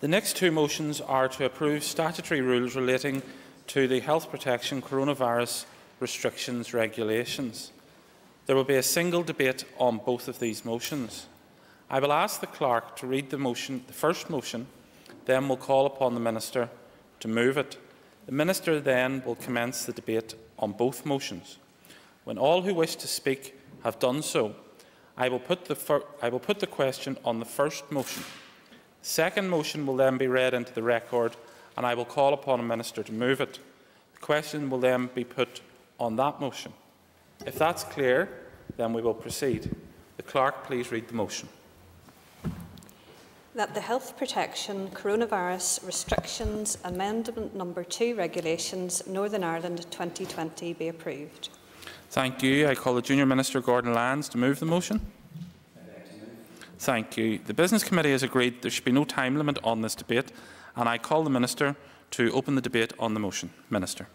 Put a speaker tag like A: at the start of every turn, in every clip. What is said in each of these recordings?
A: The next two motions are to approve statutory rules relating to the health protection coronavirus restrictions regulations. There will be a single debate on both of these motions. I will ask the clerk to read the motion, the first motion, then we will call upon the minister to move it. The minister then will commence the debate on both motions. When all who wish to speak have done so, I will put the, I will put the question on the first motion. Second motion will then be read into the record and I will call upon a minister to move it. The question will then be put on that motion. If that's clear, then we will proceed. The clerk, please read the motion.
B: That the Health Protection Coronavirus Restrictions Amendment Number 2 Regulations Northern Ireland 2020 be approved.
A: Thank you. I call the Junior Minister Gordon Lyons to move the motion. Thank you. The Business Committee has agreed there should be no time limit on this debate and I call the Minister to open the debate on the motion. Minister.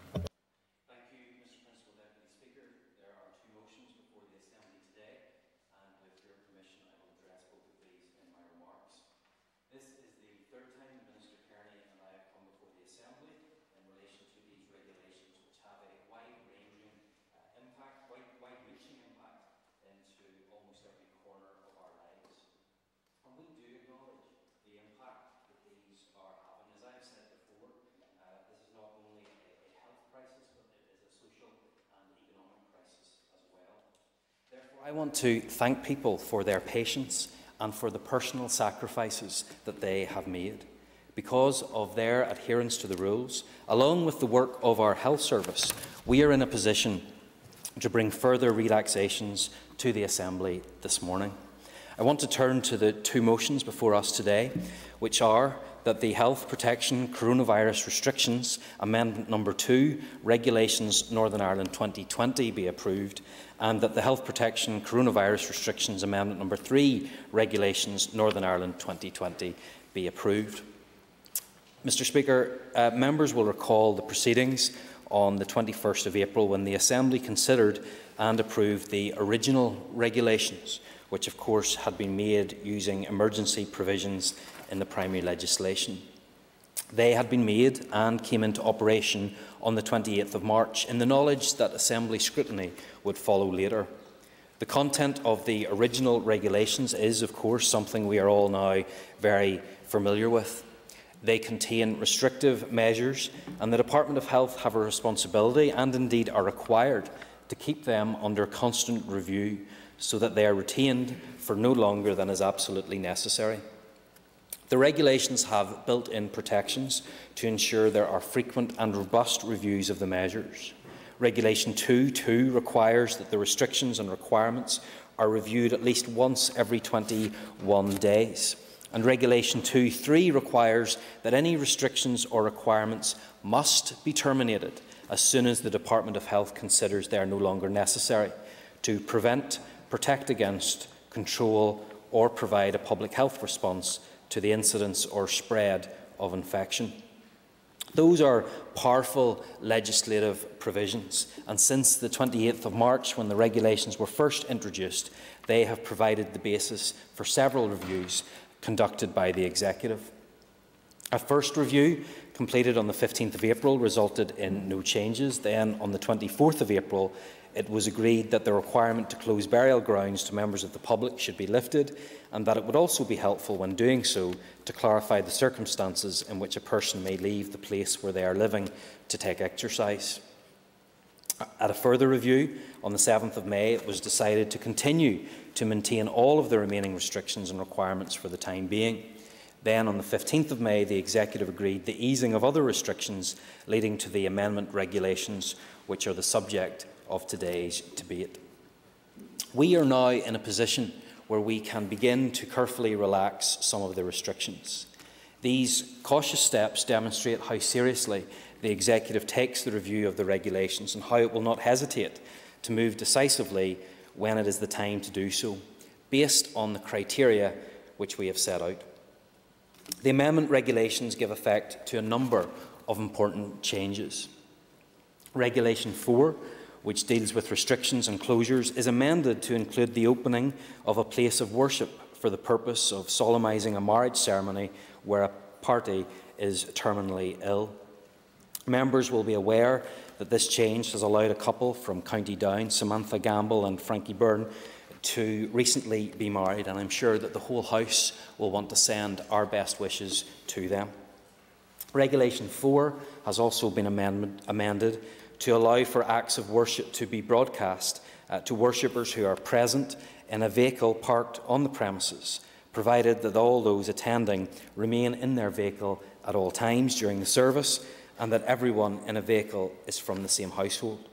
C: I want to thank people for their patience and for the personal sacrifices that they have made. Because of their adherence to the rules, along with the work of our health service, we are in a position to bring further relaxations to the Assembly this morning. I want to turn to the two motions before us today, which are that the Health Protection Coronavirus Restrictions Amendment Number 2, Regulations Northern Ireland 2020 be approved, and that the Health Protection Coronavirus Restrictions Amendment Number 3, Regulations Northern Ireland 2020 be approved. Mr Speaker, uh, members will recall the proceedings on the 21st of April when the Assembly considered and approved the original regulations, which of course had been made using emergency provisions in the primary legislation. They had been made and came into operation on the 28th of March in the knowledge that Assembly scrutiny would follow later. The content of the original regulations is, of course, something we are all now very familiar with. They contain restrictive measures, and the Department of Health have a responsibility and indeed are required to keep them under constant review so that they are retained for no longer than is absolutely necessary. The regulations have built-in protections to ensure there are frequent and robust reviews of the measures. Regulation 2.2 requires that the restrictions and requirements are reviewed at least once every 21 days. And Regulation 2.3 requires that any restrictions or requirements must be terminated as soon as the Department of Health considers they are no longer necessary to prevent, protect against, control or provide a public health response to the incidence or spread of infection. Those are powerful legislative provisions, and since the 28th of March, when the regulations were first introduced, they have provided the basis for several reviews conducted by the Executive. A first review, completed on the 15th of April, resulted in no changes. Then, on the 24th of April, it was agreed that the requirement to close burial grounds to members of the public should be lifted and that it would also be helpful when doing so to clarify the circumstances in which a person may leave the place where they are living to take exercise. At a further review on the 7th of May, it was decided to continue to maintain all of the remaining restrictions and requirements for the time being. Then, on the 15th of May, the Executive agreed the easing of other restrictions leading to the amendment regulations, which are the subject of today's debate. We are now in a position where we can begin to carefully relax some of the restrictions. These cautious steps demonstrate how seriously the Executive takes the review of the regulations and how it will not hesitate to move decisively when it is the time to do so, based on the criteria which we have set out. The amendment regulations give effect to a number of important changes. Regulation 4 which deals with restrictions and closures, is amended to include the opening of a place of worship for the purpose of solemnising a marriage ceremony where a party is terminally ill. Members will be aware that this change has allowed a couple from County Down, Samantha Gamble and Frankie Byrne, to recently be married, and I'm sure that the whole House will want to send our best wishes to them. Regulation 4 has also been amended to allow for acts of worship to be broadcast uh, to worshippers who are present in a vehicle parked on the premises, provided that all those attending remain in their vehicle at all times during the service and that everyone in a vehicle is from the same household.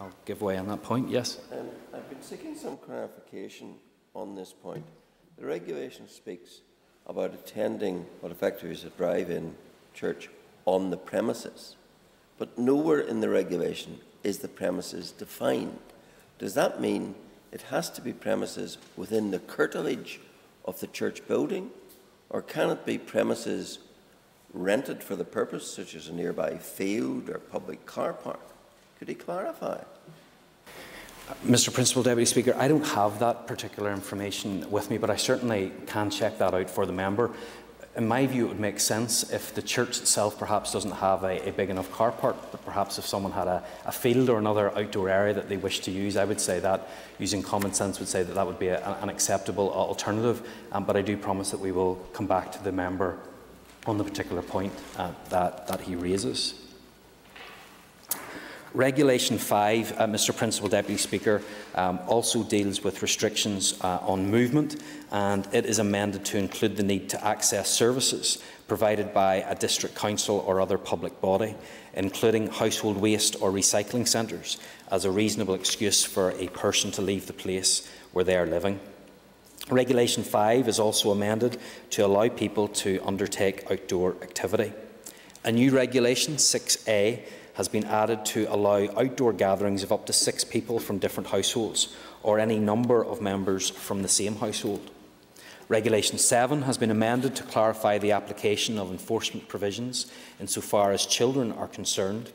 C: I'll give way on that point, yes.
D: Um, I've been seeking some clarification on this point. The regulation speaks about attending what effectively is a drive-in church on the premises, but nowhere in the regulation is the premises defined. Does that mean it has to be premises within the curtilage of the church building, or can it be premises rented for the purpose, such as a nearby field or public car park? Could he clarify?
C: Mr Principal Deputy Speaker, I don't have that particular information with me, but I certainly can check that out for the member. In my view, it would make sense if the church itself perhaps doesn't have a, a big enough car park, but perhaps if someone had a, a, field or another outdoor area that they wish to use, I would say that, using common sense, would say that that would be a, an acceptable alternative. Um, but I do promise that we will come back to the member on the particular point uh, that, that he raises. Regulation 5, uh, Mr Principal Deputy Speaker, um, also deals with restrictions uh, on movement and it is amended to include the need to access services provided by a district council or other public body, including household waste or recycling centres, as a reasonable excuse for a person to leave the place where they are living. Regulation 5 is also amended to allow people to undertake outdoor activity. A new regulation, 6A, has been added to allow outdoor gatherings of up to six people from different households or any number of members from the same household. Regulation 7 has been amended to clarify the application of enforcement provisions insofar as children are concerned.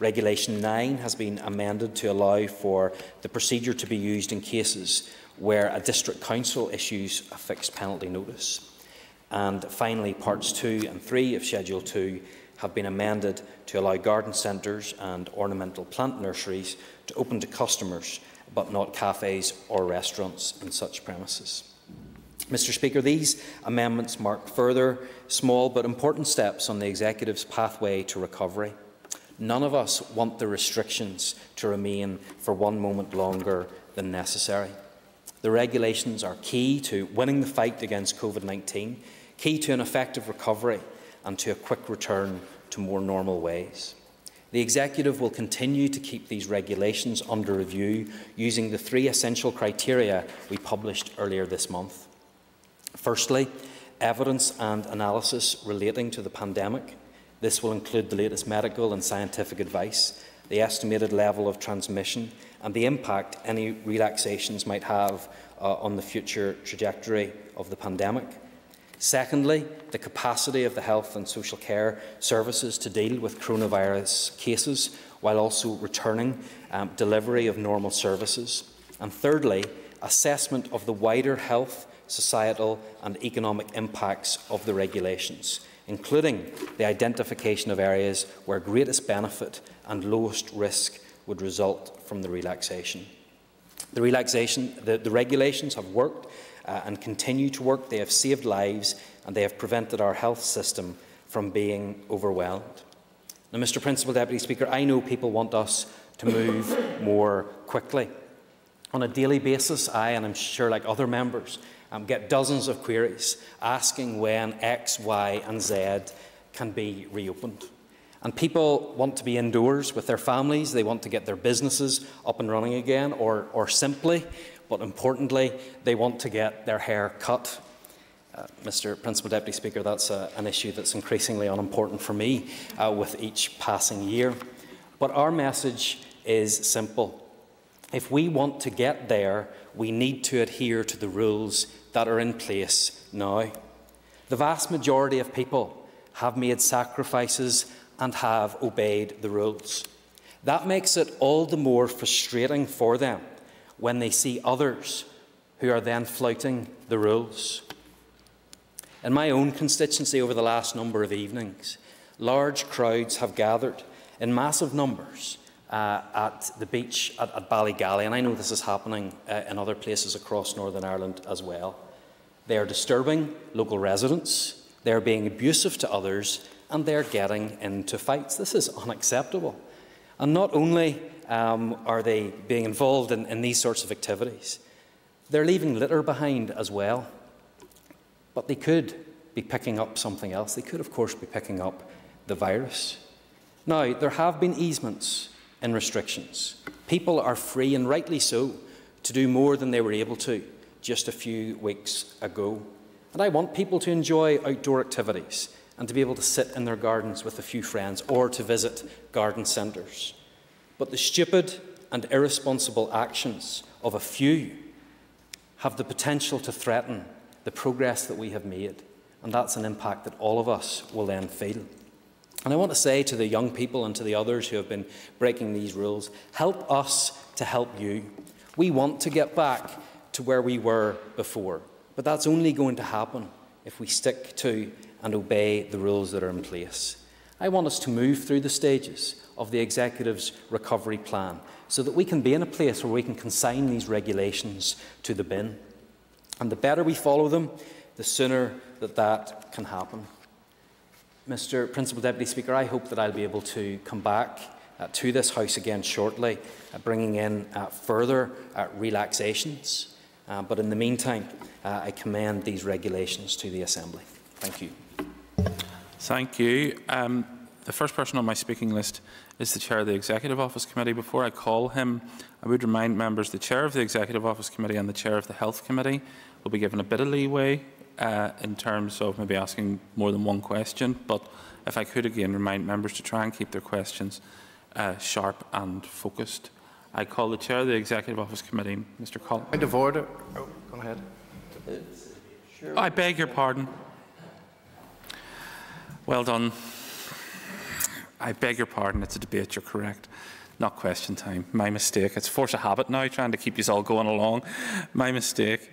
C: Regulation 9 has been amended to allow for the procedure to be used in cases where a district council issues a fixed penalty notice. And finally, parts 2 and 3 of Schedule 2 have been amended to allow garden centres and ornamental plant nurseries to open to customers, but not cafes or restaurants in such premises. Mr Speaker, these amendments mark further small but important steps on the Executive's pathway to recovery. None of us want the restrictions to remain for one moment longer than necessary. The regulations are key to winning the fight against COVID-19, key to an effective recovery and to a quick return to more normal ways. The Executive will continue to keep these regulations under review using the three essential criteria we published earlier this month. Firstly, evidence and analysis relating to the pandemic. This will include the latest medical and scientific advice, the estimated level of transmission, and the impact any relaxations might have uh, on the future trajectory of the pandemic. Secondly, the capacity of the health and social care services to deal with coronavirus cases while also returning um, delivery of normal services. And thirdly, assessment of the wider health, societal and economic impacts of the regulations, including the identification of areas where greatest benefit and lowest risk would result from the relaxation. The, relaxation, the, the regulations have worked uh, and continue to work. They have saved lives and they have prevented our health system from being overwhelmed. Now, Mr Principal Deputy Speaker, I know people want us to move more quickly. On a daily basis, I, and I'm sure like other members, um, get dozens of queries asking when X, Y and Z can be reopened. And people want to be indoors with their families, they want to get their businesses up and running again, or, or simply but importantly, they want to get their hair cut. Uh, Mr Principal Deputy Speaker, that's uh, an issue that's increasingly unimportant for me uh, with each passing year. But our message is simple. If we want to get there, we need to adhere to the rules that are in place now. The vast majority of people have made sacrifices and have obeyed the rules. That makes it all the more frustrating for them when they see others who are then flouting the rules. In my own constituency over the last number of evenings, large crowds have gathered in massive numbers uh, at the beach at, at Ballygally, and I know this is happening uh, in other places across Northern Ireland as well. They are disturbing local residents, they are being abusive to others, and they're getting into fights. This is unacceptable. And not only um, are they being involved in, in these sorts of activities, they're leaving litter behind as well. But they could be picking up something else. They could, of course, be picking up the virus. Now, there have been easements in restrictions. People are free, and rightly so, to do more than they were able to just a few weeks ago. And I want people to enjoy outdoor activities and to be able to sit in their gardens with a few friends or to visit garden centres. But the stupid and irresponsible actions of a few have the potential to threaten the progress that we have made, and that's an impact that all of us will then feel. And I want to say to the young people and to the others who have been breaking these rules help us to help you. We want to get back to where we were before, but that's only going to happen if we stick to and obey the rules that are in place. I want us to move through the stages of the Executive's recovery plan so that we can be in a place where we can consign these regulations to the bin. And the better we follow them, the sooner that that can happen. Mr Principal Deputy Speaker, I hope that I'll be able to come back uh, to this House again shortly, uh, bringing in uh, further uh, relaxations. Uh, but in the meantime, uh, I commend these regulations to the Assembly. Thank you.
A: Thank you. Um, the first person on my speaking list is the Chair of the Executive Office Committee. Before I call him, I would remind members the Chair of the Executive Office Committee and the Chair of the Health Committee will be given a bit of leeway uh, in terms of maybe asking more than one question. But if I could again remind members to try and keep their questions uh, sharp and focused. I call the Chair of the Executive Office Committee, Mr Collins.
E: Point of order. Oh, go ahead.
A: I beg your pardon. Well done. I beg your pardon, it's a debate, you're correct. Not question time. My mistake. It's force of habit now, trying to keep you all going along. My mistake.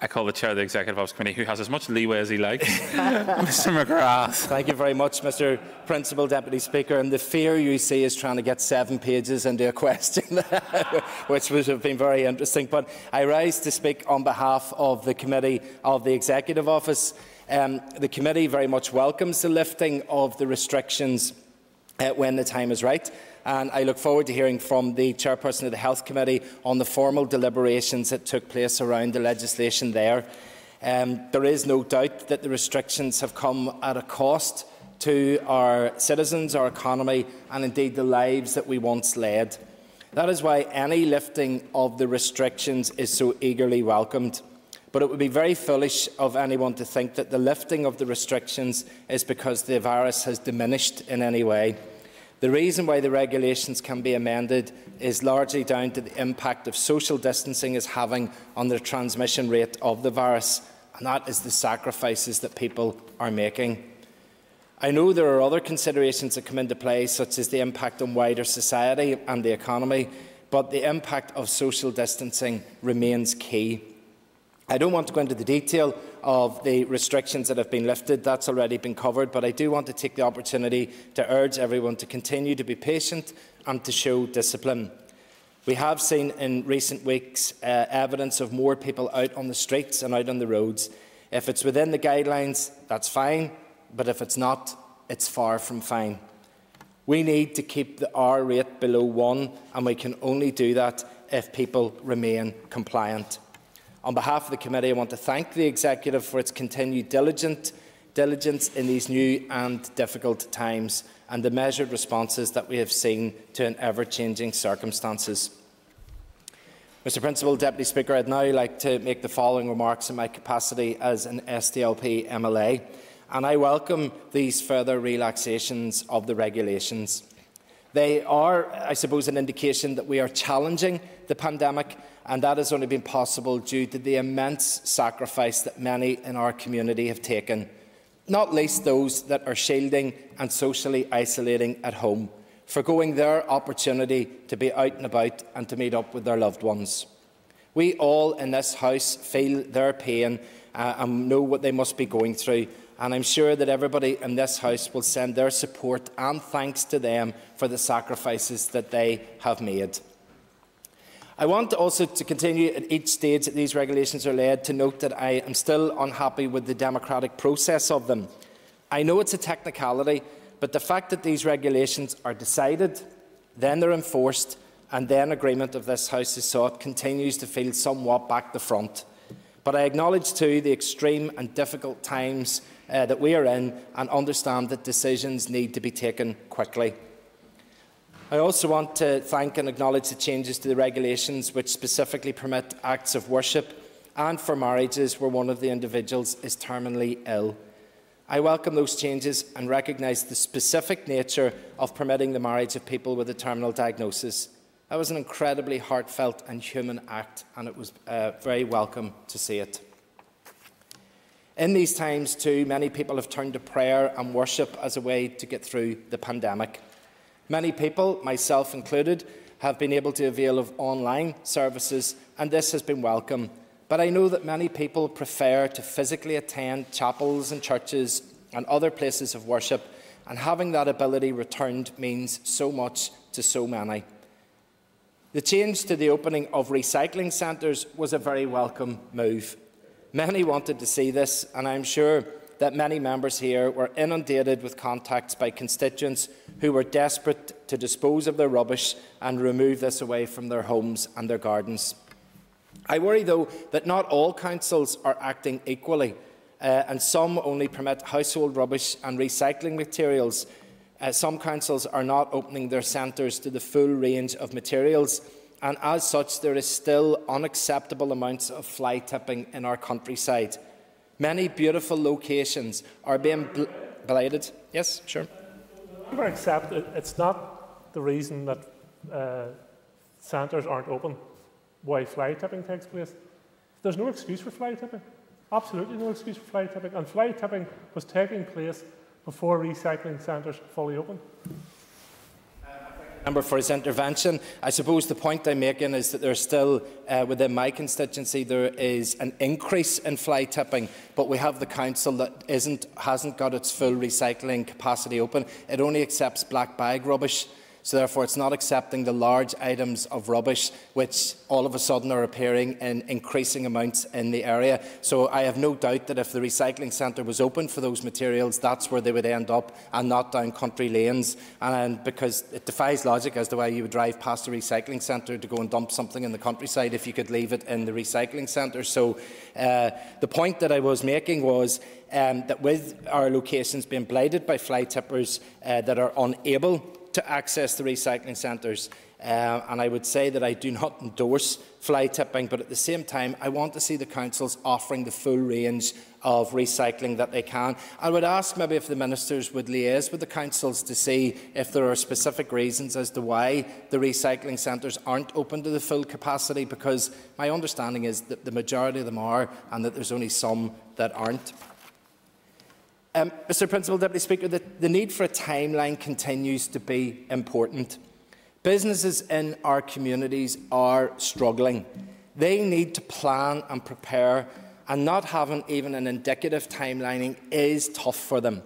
A: I call the chair of the Executive Office Committee, who has as much leeway as he likes, Mr McGrath.
E: Thank you very much, Mr Principal Deputy Speaker. And the fear you see is trying to get seven pages into a question, which would have been very interesting. But I rise to speak on behalf of the Committee of the Executive Office. Um, the committee very much welcomes the lifting of the restrictions uh, when the time is right. And I look forward to hearing from the chairperson of the Health Committee on the formal deliberations that took place around the legislation there. Um, there is no doubt that the restrictions have come at a cost to our citizens, our economy, and indeed the lives that we once led. That is why any lifting of the restrictions is so eagerly welcomed. But it would be very foolish of anyone to think that the lifting of the restrictions is because the virus has diminished in any way. The reason why the regulations can be amended is largely down to the impact of social distancing is having on the transmission rate of the virus, and that is the sacrifices that people are making. I know there are other considerations that come into play, such as the impact on wider society and the economy, but the impact of social distancing remains key. I don't want to go into the detail of the restrictions that have been lifted. That's already been covered. But I do want to take the opportunity to urge everyone to continue to be patient and to show discipline. We have seen in recent weeks uh, evidence of more people out on the streets and out on the roads. If it's within the guidelines, that's fine. But if it's not, it's far from fine. We need to keep the R rate below one, and we can only do that if people remain compliant. On behalf of the committee, I want to thank the Executive for its continued diligent, diligence in these new and difficult times and the measured responses that we have seen to an ever-changing circumstances. Mr Principal Deputy Speaker, I'd now like to make the following remarks in my capacity as an SDLP MLA, and I welcome these further relaxations of the regulations. They are, I suppose, an indication that we are challenging the pandemic and that has only been possible due to the immense sacrifice that many in our community have taken, not least those that are shielding and socially isolating at home, forgoing their opportunity to be out and about and to meet up with their loved ones. We all in this House feel their pain uh, and know what they must be going through. And I'm sure that everybody in this House will send their support and thanks to them for the sacrifices that they have made. I want also to continue at each stage that these regulations are led to note that I am still unhappy with the democratic process of them. I know it's a technicality, but the fact that these regulations are decided, then they're enforced, and then agreement of this House is sought continues to feel somewhat back the front. But I acknowledge too the extreme and difficult times uh, that we are in and understand that decisions need to be taken quickly. I also want to thank and acknowledge the changes to the regulations which specifically permit acts of worship and for marriages where one of the individuals is terminally ill. I welcome those changes and recognise the specific nature of permitting the marriage of people with a terminal diagnosis. That was an incredibly heartfelt and human act, and it was uh, very welcome to see it. In these times, too, many people have turned to prayer and worship as a way to get through the pandemic. Many people, myself included, have been able to avail of online services, and this has been welcome. But I know that many people prefer to physically attend chapels and churches and other places of worship, and having that ability returned means so much to so many. The change to the opening of recycling centres was a very welcome move. Many wanted to see this, and I'm sure that many members here were inundated with contacts by constituents who were desperate to dispose of their rubbish and remove this away from their homes and their gardens. I worry, though, that not all councils are acting equally, uh, and some only permit household rubbish and recycling materials. Uh, some councils are not opening their centres to the full range of materials, and as such, there is still unacceptable amounts of fly tipping in our countryside. Many beautiful locations are being bl blighted. Yes, sure.
F: Never accept it. It's not the reason that uh, centres aren't open why fly tipping takes place. There's no excuse for fly tipping. Absolutely no excuse for fly tipping. And fly tipping was taking place before recycling centres fully opened
E: member for his intervention. I suppose the point I'm making is that there's still, uh, within my constituency, there is an increase in fly tipping, but we have the council that isn't, hasn't got its full recycling capacity open. It only accepts black bag rubbish. So therefore, it's not accepting the large items of rubbish which all of a sudden are appearing in increasing amounts in the area. So I have no doubt that if the recycling centre was open for those materials, that's where they would end up and not down country lanes. And because it defies logic as to why you would drive past a recycling centre to go and dump something in the countryside if you could leave it in the recycling centre. So uh, the point that I was making was um, that with our locations being blighted by fly tippers uh, that are unable to access the recycling centres. Uh, and I would say that I do not endorse fly tipping, but at the same time, I want to see the councils offering the full range of recycling that they can. I would ask maybe if the ministers would liaise with the councils to see if there are specific reasons as to why the recycling centres aren't open to the full capacity, because my understanding is that the majority of them are, and that there's only some that aren't. Um, Mr Principal Deputy Speaker, the, the need for a timeline continues to be important. Businesses in our communities are struggling. They need to plan and prepare, and not having even an indicative timelining is tough for them.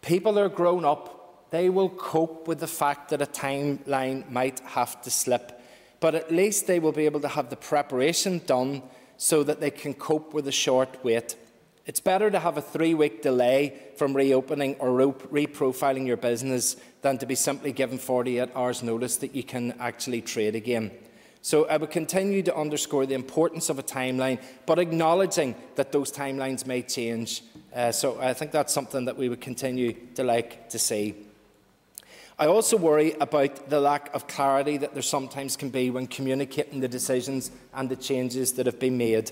E: People are grown up, they will cope with the fact that a timeline might have to slip, but at least they will be able to have the preparation done so that they can cope with a short wait. It's better to have a three-week delay from reopening or reprofiling your business than to be simply given 48 hours notice that you can actually trade again. So I would continue to underscore the importance of a timeline, but acknowledging that those timelines may change. Uh, so I think that's something that we would continue to like to see. I also worry about the lack of clarity that there sometimes can be when communicating the decisions and the changes that have been made.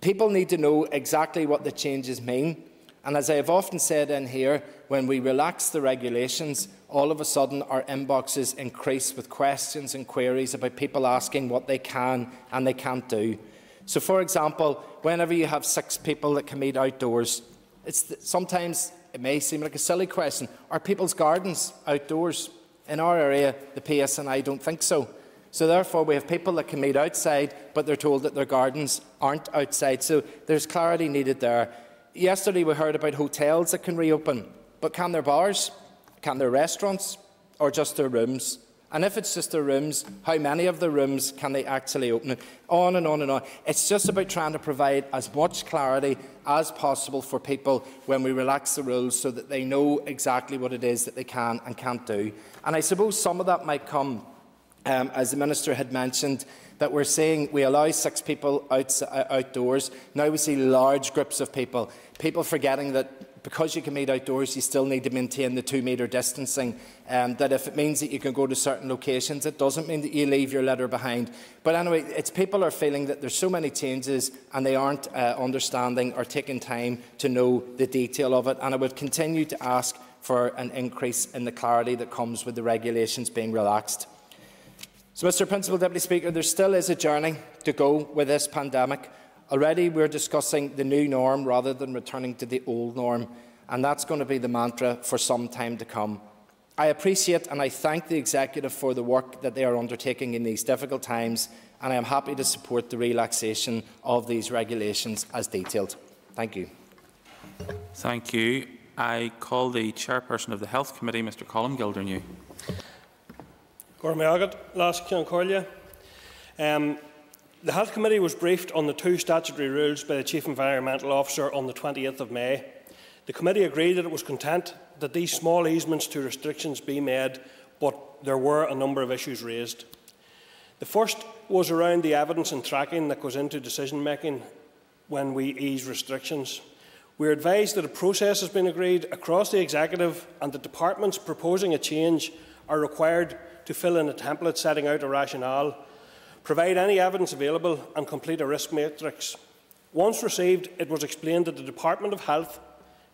E: People need to know exactly what the changes mean. And as I have often said in here, when we relax the regulations, all of a sudden our inboxes increase with questions and queries about people asking what they can and they can't do. So, for example, whenever you have six people that can meet outdoors, it's sometimes it may seem like a silly question: Are people's gardens outdoors? In our area, the PSNI don't think so. So therefore, we have people that can meet outside, but they're told that their gardens aren't outside. So there's clarity needed there. Yesterday, we heard about hotels that can reopen, but can their bars? Can their restaurants? Or just their rooms? And if it's just their rooms, how many of the rooms can they actually open? On and on and on. It's just about trying to provide as much clarity as possible for people when we relax the rules so that they know exactly what it is that they can and can't do. And I suppose some of that might come, um, as the Minister had mentioned, that we're saying we allow six people out, uh, outdoors. Now we see large groups of people. People forgetting that because you can meet outdoors, you still need to maintain the two metre distancing. Um, that if it means that you can go to certain locations, it doesn't mean that you leave your litter behind. But anyway, it's people are feeling that there's so many changes and they aren't uh, understanding or taking time to know the detail of it. And I would continue to ask for an increase in the clarity that comes with the regulations being relaxed. So, Mr Principal Deputy Speaker, there still is a journey to go with this pandemic. Already we're discussing the new norm rather than returning to the old norm, and that's going to be the mantra for some time to come. I appreciate and I thank the Executive for the work that they are undertaking in these difficult times, and I am happy to support the relaxation of these regulations as detailed. Thank you.
A: Thank you. I call the Chairperson of the Health Committee, Mr Colm Gildernew.
G: Last Um, the Health Committee was briefed on the two statutory rules by the Chief Environmental Officer on the 20th of May. The committee agreed that it was content that these small easements to restrictions be made, but there were a number of issues raised. The first was around the evidence and tracking that goes into decision making when we ease restrictions. We are advised that a process has been agreed across the executive and the departments proposing a change are required to fill in a template setting out a rationale provide any evidence available and complete a risk matrix. Once received, it was explained that the Department of Health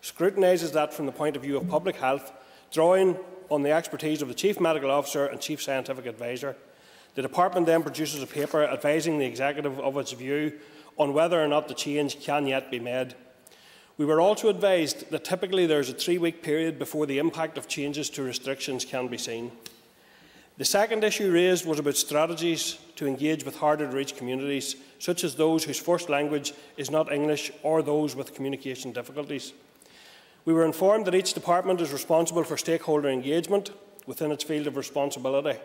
G: scrutinises that from the point of view of public health, drawing on the expertise of the Chief Medical Officer and Chief Scientific Advisor. The Department then produces a paper advising the Executive of its view on whether or not the change can yet be made. We were also advised that typically there is a three-week period before the impact of changes to restrictions can be seen. The second issue raised was about strategies to engage with harder to reach communities, such as those whose first language is not English or those with communication difficulties. We were informed that each department is responsible for stakeholder engagement within its field of responsibility.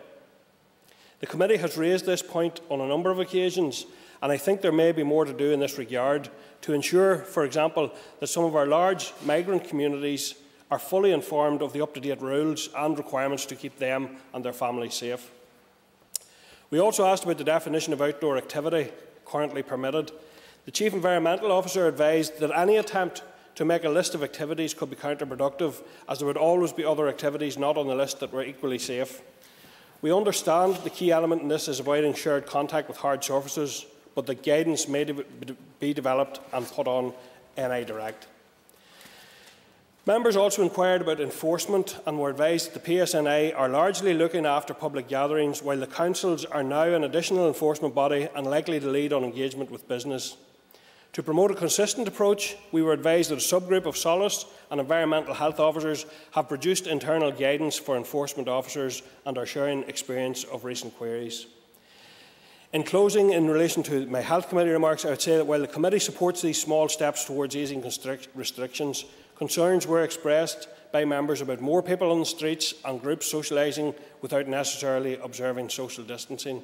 G: The committee has raised this point on a number of occasions, and I think there may be more to do in this regard to ensure, for example, that some of our large migrant communities are fully informed of the up-to-date rules and requirements to keep them and their families safe. We also asked about the definition of outdoor activity currently permitted. The Chief Environmental Officer advised that any attempt to make a list of activities could be counterproductive, as there would always be other activities not on the list that were equally safe. We understand the key element in this is avoiding shared contact with hard surfaces, but the guidance may be developed and put on NI Direct. Members also inquired about enforcement and were advised that the PSNI are largely looking after public gatherings, while the councils are now an additional enforcement body and likely to lead on engagement with business. To promote a consistent approach, we were advised that a subgroup of SOLACE and environmental health officers have produced internal guidance for enforcement officers and are sharing experience of recent queries. In closing, in relation to my Health Committee remarks, I would say that while the Committee supports these small steps towards easing restrictions, Concerns were expressed by members about more people on the streets and groups socialising without necessarily observing social distancing.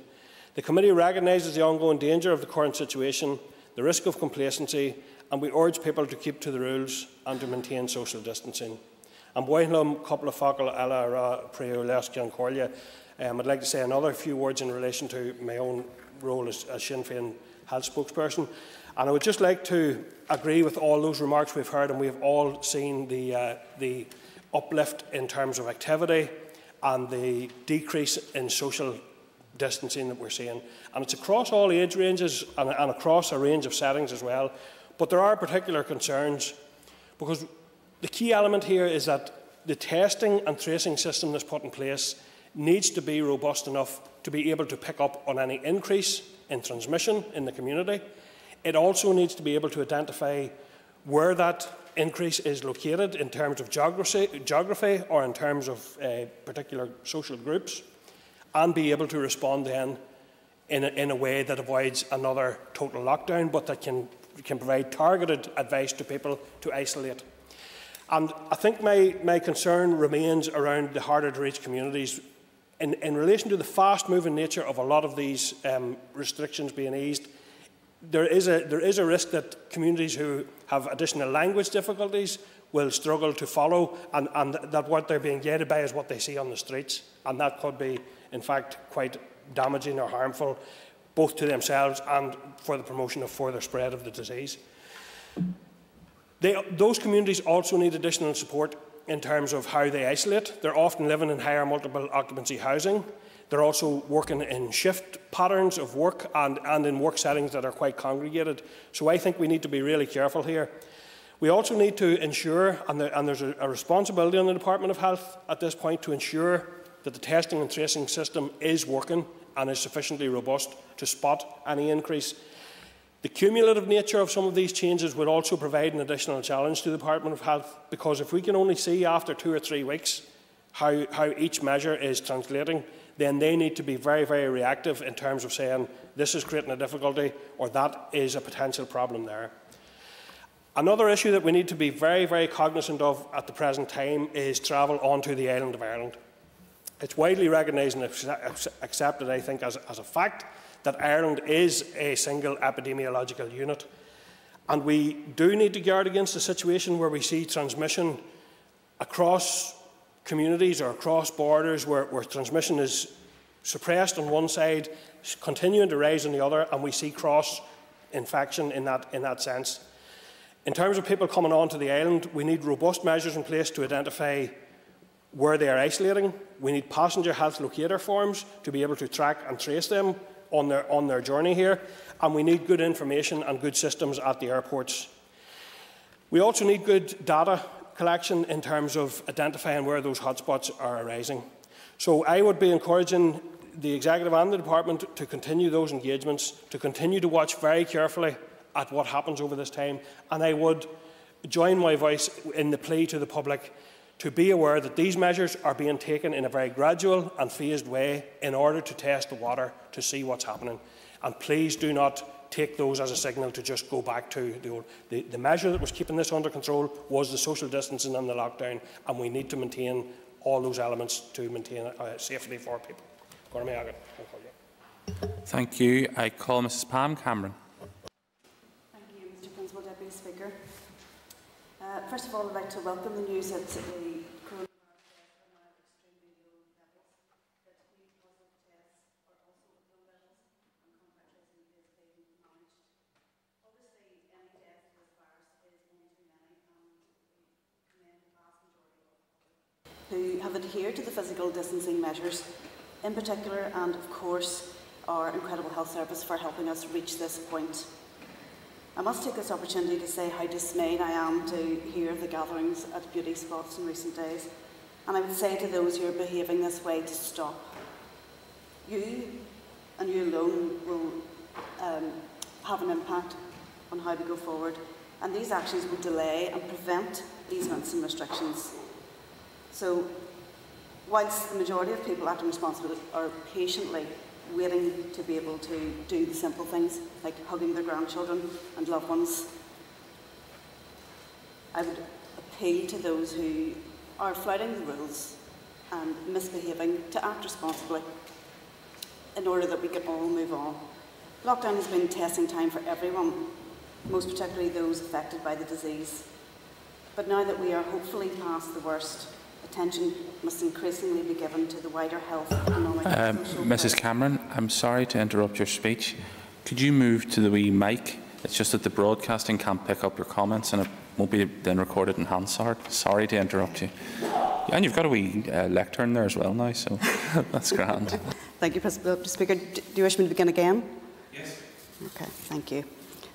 G: The committee recognises the ongoing danger of the current situation, the risk of complacency, and we urge people to keep to the rules and to maintain social distancing. Um, I'd like to say another few words in relation to my own role as, as Sinn Féin health spokesperson. And I would just like to agree with all those remarks we've heard, and we've all seen the, uh, the uplift in terms of activity and the decrease in social distancing that we're seeing. And it's across all age ranges and, and across a range of settings as well. But there are particular concerns because the key element here is that the testing and tracing system that's put in place needs to be robust enough to be able to pick up on any increase in transmission in the community it also needs to be able to identify where that increase is located in terms of geography, geography or in terms of uh, particular social groups. and be able to respond then in a, in a way that avoids another total lockdown, but that can, can provide targeted advice to people to isolate. And I think my, my concern remains around the harder to reach communities in, in relation to the fast moving nature of a lot of these um, restrictions being eased. There is, a, there is a risk that communities who have additional language difficulties will struggle to follow, and, and that what they're being guided by is what they see on the streets. And that could be, in fact, quite damaging or harmful, both to themselves and for the promotion of further spread of the disease. They, those communities also need additional support in terms of how they isolate. They're often living in higher multiple occupancy housing. They're also working in shift patterns of work and, and in work settings that are quite congregated. So I think we need to be really careful here. We also need to ensure, and, the, and there's a, a responsibility on the Department of Health at this point to ensure that the testing and tracing system is working and is sufficiently robust to spot any increase. The cumulative nature of some of these changes would also provide an additional challenge to the Department of Health because if we can only see after two or three weeks how, how each measure is translating, then they need to be very, very reactive in terms of saying this is creating a difficulty or that is a potential problem there. Another issue that we need to be very, very cognizant of at the present time is travel onto the island of Ireland. It's widely recognised and accepted, I think, as, as a fact that Ireland is a single epidemiological unit. And we do need to guard against a situation where we see transmission across communities or across borders where, where transmission is suppressed on one side, continuing to rise on the other, and we see cross infection in that, in that sense. In terms of people coming onto the island, we need robust measures in place to identify where they are isolating. We need passenger health locator forms to be able to track and trace them on their, on their journey here. And we need good information and good systems at the airports. We also need good data collection in terms of identifying where those hotspots are arising. So I would be encouraging the executive and the department to continue those engagements, to continue to watch very carefully at what happens over this time. And I would join my voice in the plea to the public to be aware that these measures are being taken in a very gradual and phased way in order to test the water to see what's happening. And please do not take those as a signal to just go back to the old. The, the measure that was keeping this under control was the social distancing and the lockdown, and we need to maintain all those elements to maintain uh, safety for people.
A: Thank you. I call Mrs Pam Cameron. Thank you, Mr Principal Deputy Speaker.
H: Uh, first of all, I'd like to welcome the news that the coronavirus are now extremely low levels, that new positive tests are also at low levels, and contact tracing is being managed. Obviously, any death with this virus is one too many, and we commend the vast majority of who have adhered to the physical distancing measures, in particular, and of course, our incredible health service for helping us reach this point. I must take this opportunity to say how dismayed I am to hear the gatherings at beauty spots in recent days. And I would say to those who are behaving this way to stop. You and you alone will um, have an impact on how we go forward. And these actions will delay and prevent easements and restrictions. So, whilst the majority of people acting responsibly are patiently waiting to be able to do the simple things like hugging their grandchildren and loved ones. I would appeal to those who are flouting the rules and misbehaving to act responsibly in order that we can all move on. Lockdown has been testing time for everyone, most particularly those affected by the disease. But now that we are hopefully past the worst, attention must increasingly be given to the wider health, economic um,
A: Mrs Cameron, I'm sorry to interrupt your speech. Could you move to the wee mic? It's just that the broadcasting can't pick up your comments and it won't be then recorded in Hansard. Sorry to interrupt you. And you've got a wee uh, lectern there as well now, so that's grand.
H: Thank you, Principal Speaker. Do you wish me to begin again?
A: Yes.
H: Okay, thank you.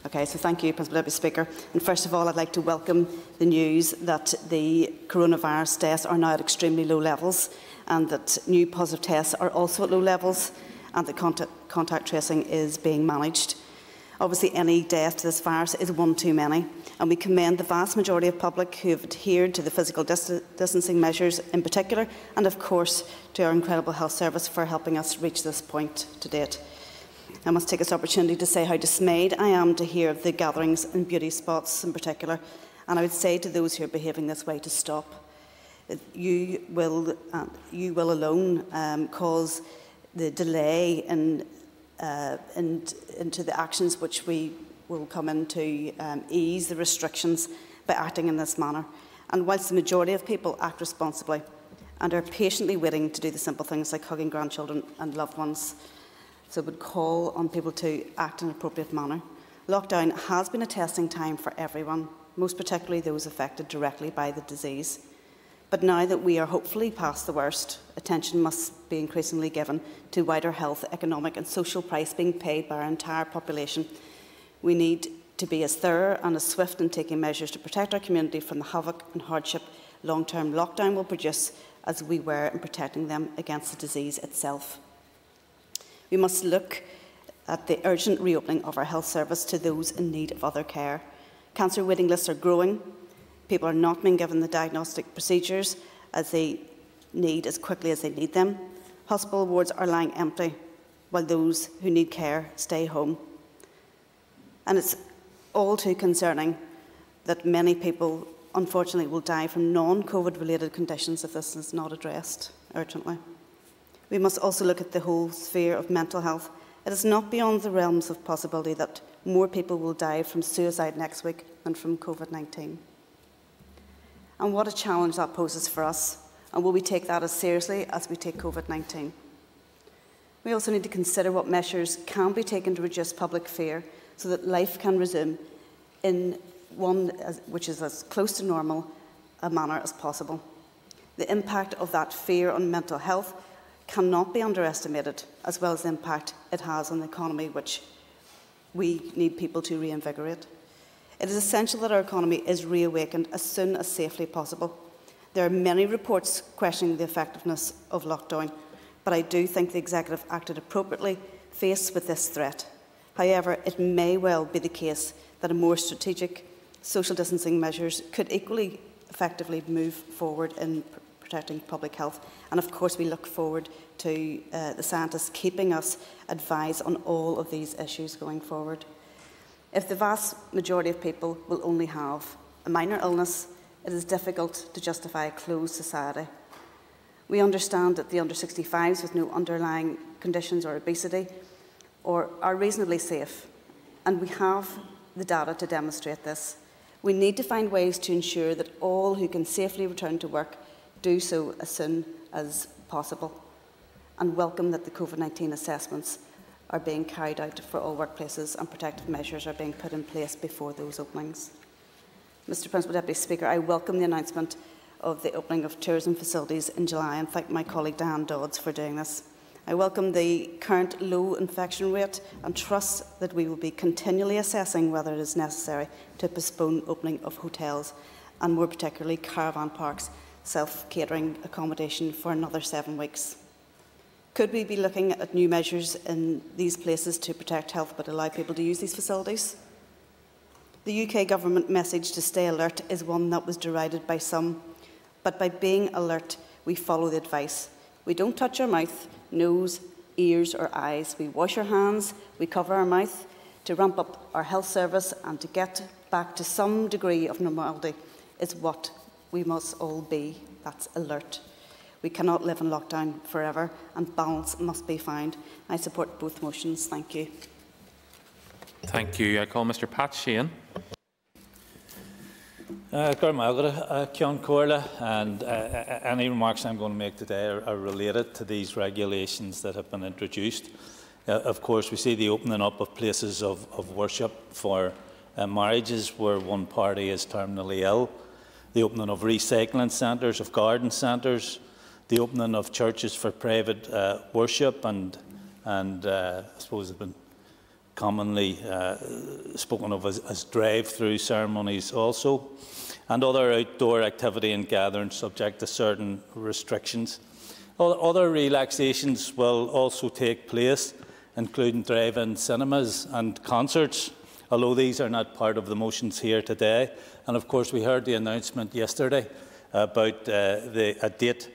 H: Okay, so thank you, Principal Deputy Speaker. And first of all, I'd like to welcome the news that the coronavirus deaths are now at extremely low levels and that new positive tests are also at low levels and that contact, contact tracing is being managed. Obviously, any death to this virus is one too many, and we commend the vast majority of public who have adhered to the physical dis distancing measures in particular, and of course to our incredible health service for helping us reach this point to date. I must take this opportunity to say how dismayed I am to hear of the gatherings in beauty spots in particular, and I would say to those who are behaving this way to stop. You will, uh, you will alone um, cause the delay in, uh, in, into the actions which we will come in to um, ease the restrictions by acting in this manner. And whilst the majority of people act responsibly and are patiently waiting to do the simple things like hugging grandchildren and loved ones, so it would call on people to act in an appropriate manner. Lockdown has been a testing time for everyone, most particularly those affected directly by the disease. But now that we are hopefully past the worst, attention must be increasingly given to wider health, economic and social price being paid by our entire population we need to be as thorough and as swift in taking measures to protect our community from the havoc and hardship long-term lockdown will produce as we were in protecting them against the disease itself. We must look at the urgent reopening of our health service to those in need of other care. Cancer waiting lists are growing. People are not being given the diagnostic procedures as they need as quickly as they need them. Hospital wards are lying empty while those who need care stay home. And it's all too concerning that many people, unfortunately, will die from non COVID related conditions if this is not addressed urgently. We must also look at the whole sphere of mental health. It is not beyond the realms of possibility that more people will die from suicide next week than from COVID 19. And what a challenge that poses for us. And will we take that as seriously as we take COVID 19? We also need to consider what measures can be taken to reduce public fear so that life can resume in one which is as close to normal a manner as possible. The impact of that fear on mental health cannot be underestimated, as well as the impact it has on the economy, which we need people to reinvigorate. It is essential that our economy is reawakened as soon as safely possible. There are many reports questioning the effectiveness of lockdown, but I do think the Executive acted appropriately faced with this threat. However, it may well be the case that a more strategic social distancing measures could equally effectively move forward in protecting public health. And of course, we look forward to uh, the scientists keeping us advised on all of these issues going forward. If the vast majority of people will only have a minor illness, it is difficult to justify a closed society. We understand that the under 65s with no underlying conditions or obesity or are reasonably safe, and we have the data to demonstrate this. We need to find ways to ensure that all who can safely return to work do so as soon as possible, and welcome that the COVID 19 assessments are being carried out for all workplaces and protective measures are being put in place before those openings. Mr Principal Deputy Speaker, I welcome the announcement of the opening of tourism facilities in July and thank my colleague Diane Dodds for doing this. I welcome the current low infection rate and trust that we will be continually assessing whether it is necessary to postpone opening of hotels and more particularly caravan parks self-catering accommodation for another seven weeks. Could we be looking at new measures in these places to protect health but allow people to use these facilities? The UK Government message to stay alert is one that was derided by some, but by being alert, we follow the advice. We don't touch our mouth, nose, ears, or eyes. We wash our hands, we cover our mouth to ramp up our health service and to get back to some degree of normality is what we must all be. That's alert. We cannot live in lockdown forever, and balance must be found. I support both motions. Thank you.
A: Thank you. I call Mr Pat Sheehan.
I: Uh, uh, Corla, and uh, uh, any remarks I'm going to make today are, are, related to these regulations that have been introduced. Uh, of course, we see the opening up of places of, of worship for uh, marriages where one party is terminally ill, the opening of recycling centres, of garden centres, the opening of churches for private uh, worship, and, and I suppose have been commonly spoken of as, as drive-through ceremonies also and other outdoor activity and gathering subject to certain restrictions. Other relaxations will also take place, including drive-in cinemas and concerts, although these are not part of the motions here today. And of course, we heard the announcement yesterday about uh, the, a date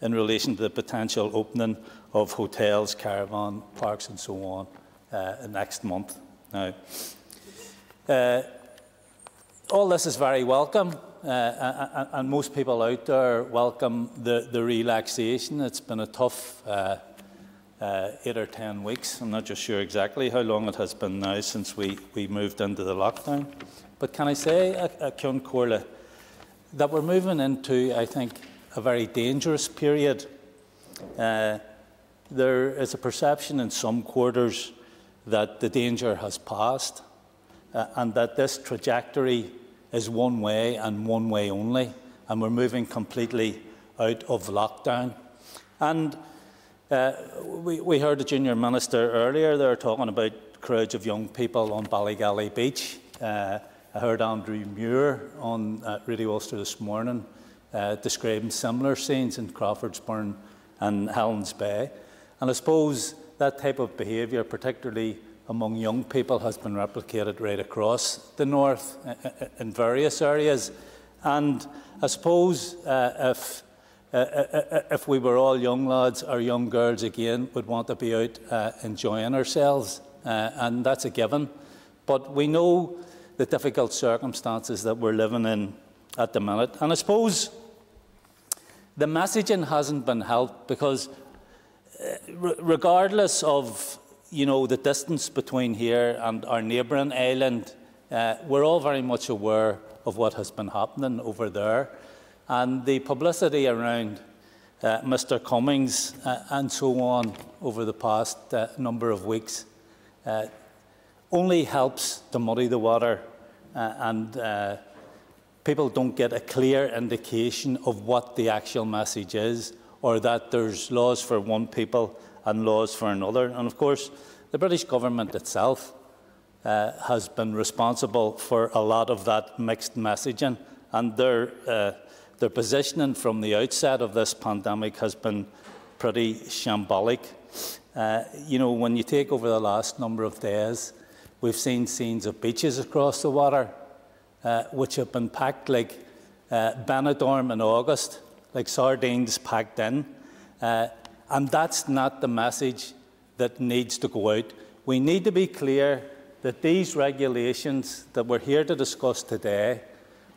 I: in relation to the potential opening of hotels, caravan parks and so on uh, next month. Now, uh, all this is very welcome, uh, and most people out there welcome the, the relaxation. It's been a tough uh, eight or ten weeks. I'm not just sure exactly how long it has been now since we, we moved into the lockdown. But can I say, uh, uh, Cion that we're moving into, I think, a very dangerous period. Uh, there is a perception in some quarters that the danger has passed uh, and that this trajectory is one way and one way only, and we're moving completely out of lockdown. And uh, we, we, heard the junior minister earlier They were talking about crowds of young people on Ballygally Beach. Uh, I heard Andrew Muir on uh, Radio Ulster this morning uh, describing similar scenes in Crawfordsburn and Helens Bay. And I suppose that type of behaviour, particularly among young people has been replicated right across the north in various areas. And I suppose uh, if, uh, uh, if we were all young lads or young girls again, would want to be out uh, enjoying ourselves, and that's a given. But we know the difficult circumstances that we're living in at the minute. And I suppose the messaging hasn't been helped because, regardless of you know, the distance between here and our neighbouring island, uh, we're all very much aware of what has been happening over there. And the publicity around uh, Mr Cummings uh, and so on over the past uh, number of weeks uh, only helps to muddy the water uh, and people don't get a clear indication of what the actual message is or that there's laws for one people and laws for another. And of course, the British government itself uh, has been responsible for a lot of that mixed messaging, and their, uh, their positioning from the outset of this pandemic has been pretty shambolic. Uh, you know, when you take over the last number of days, we've seen scenes of beaches across the water, uh, which have been packed like uh, Benidorm in August, like sardines packed in. Uh, and that's not the message that needs to go out. We need to be clear that these regulations that we're here to discuss today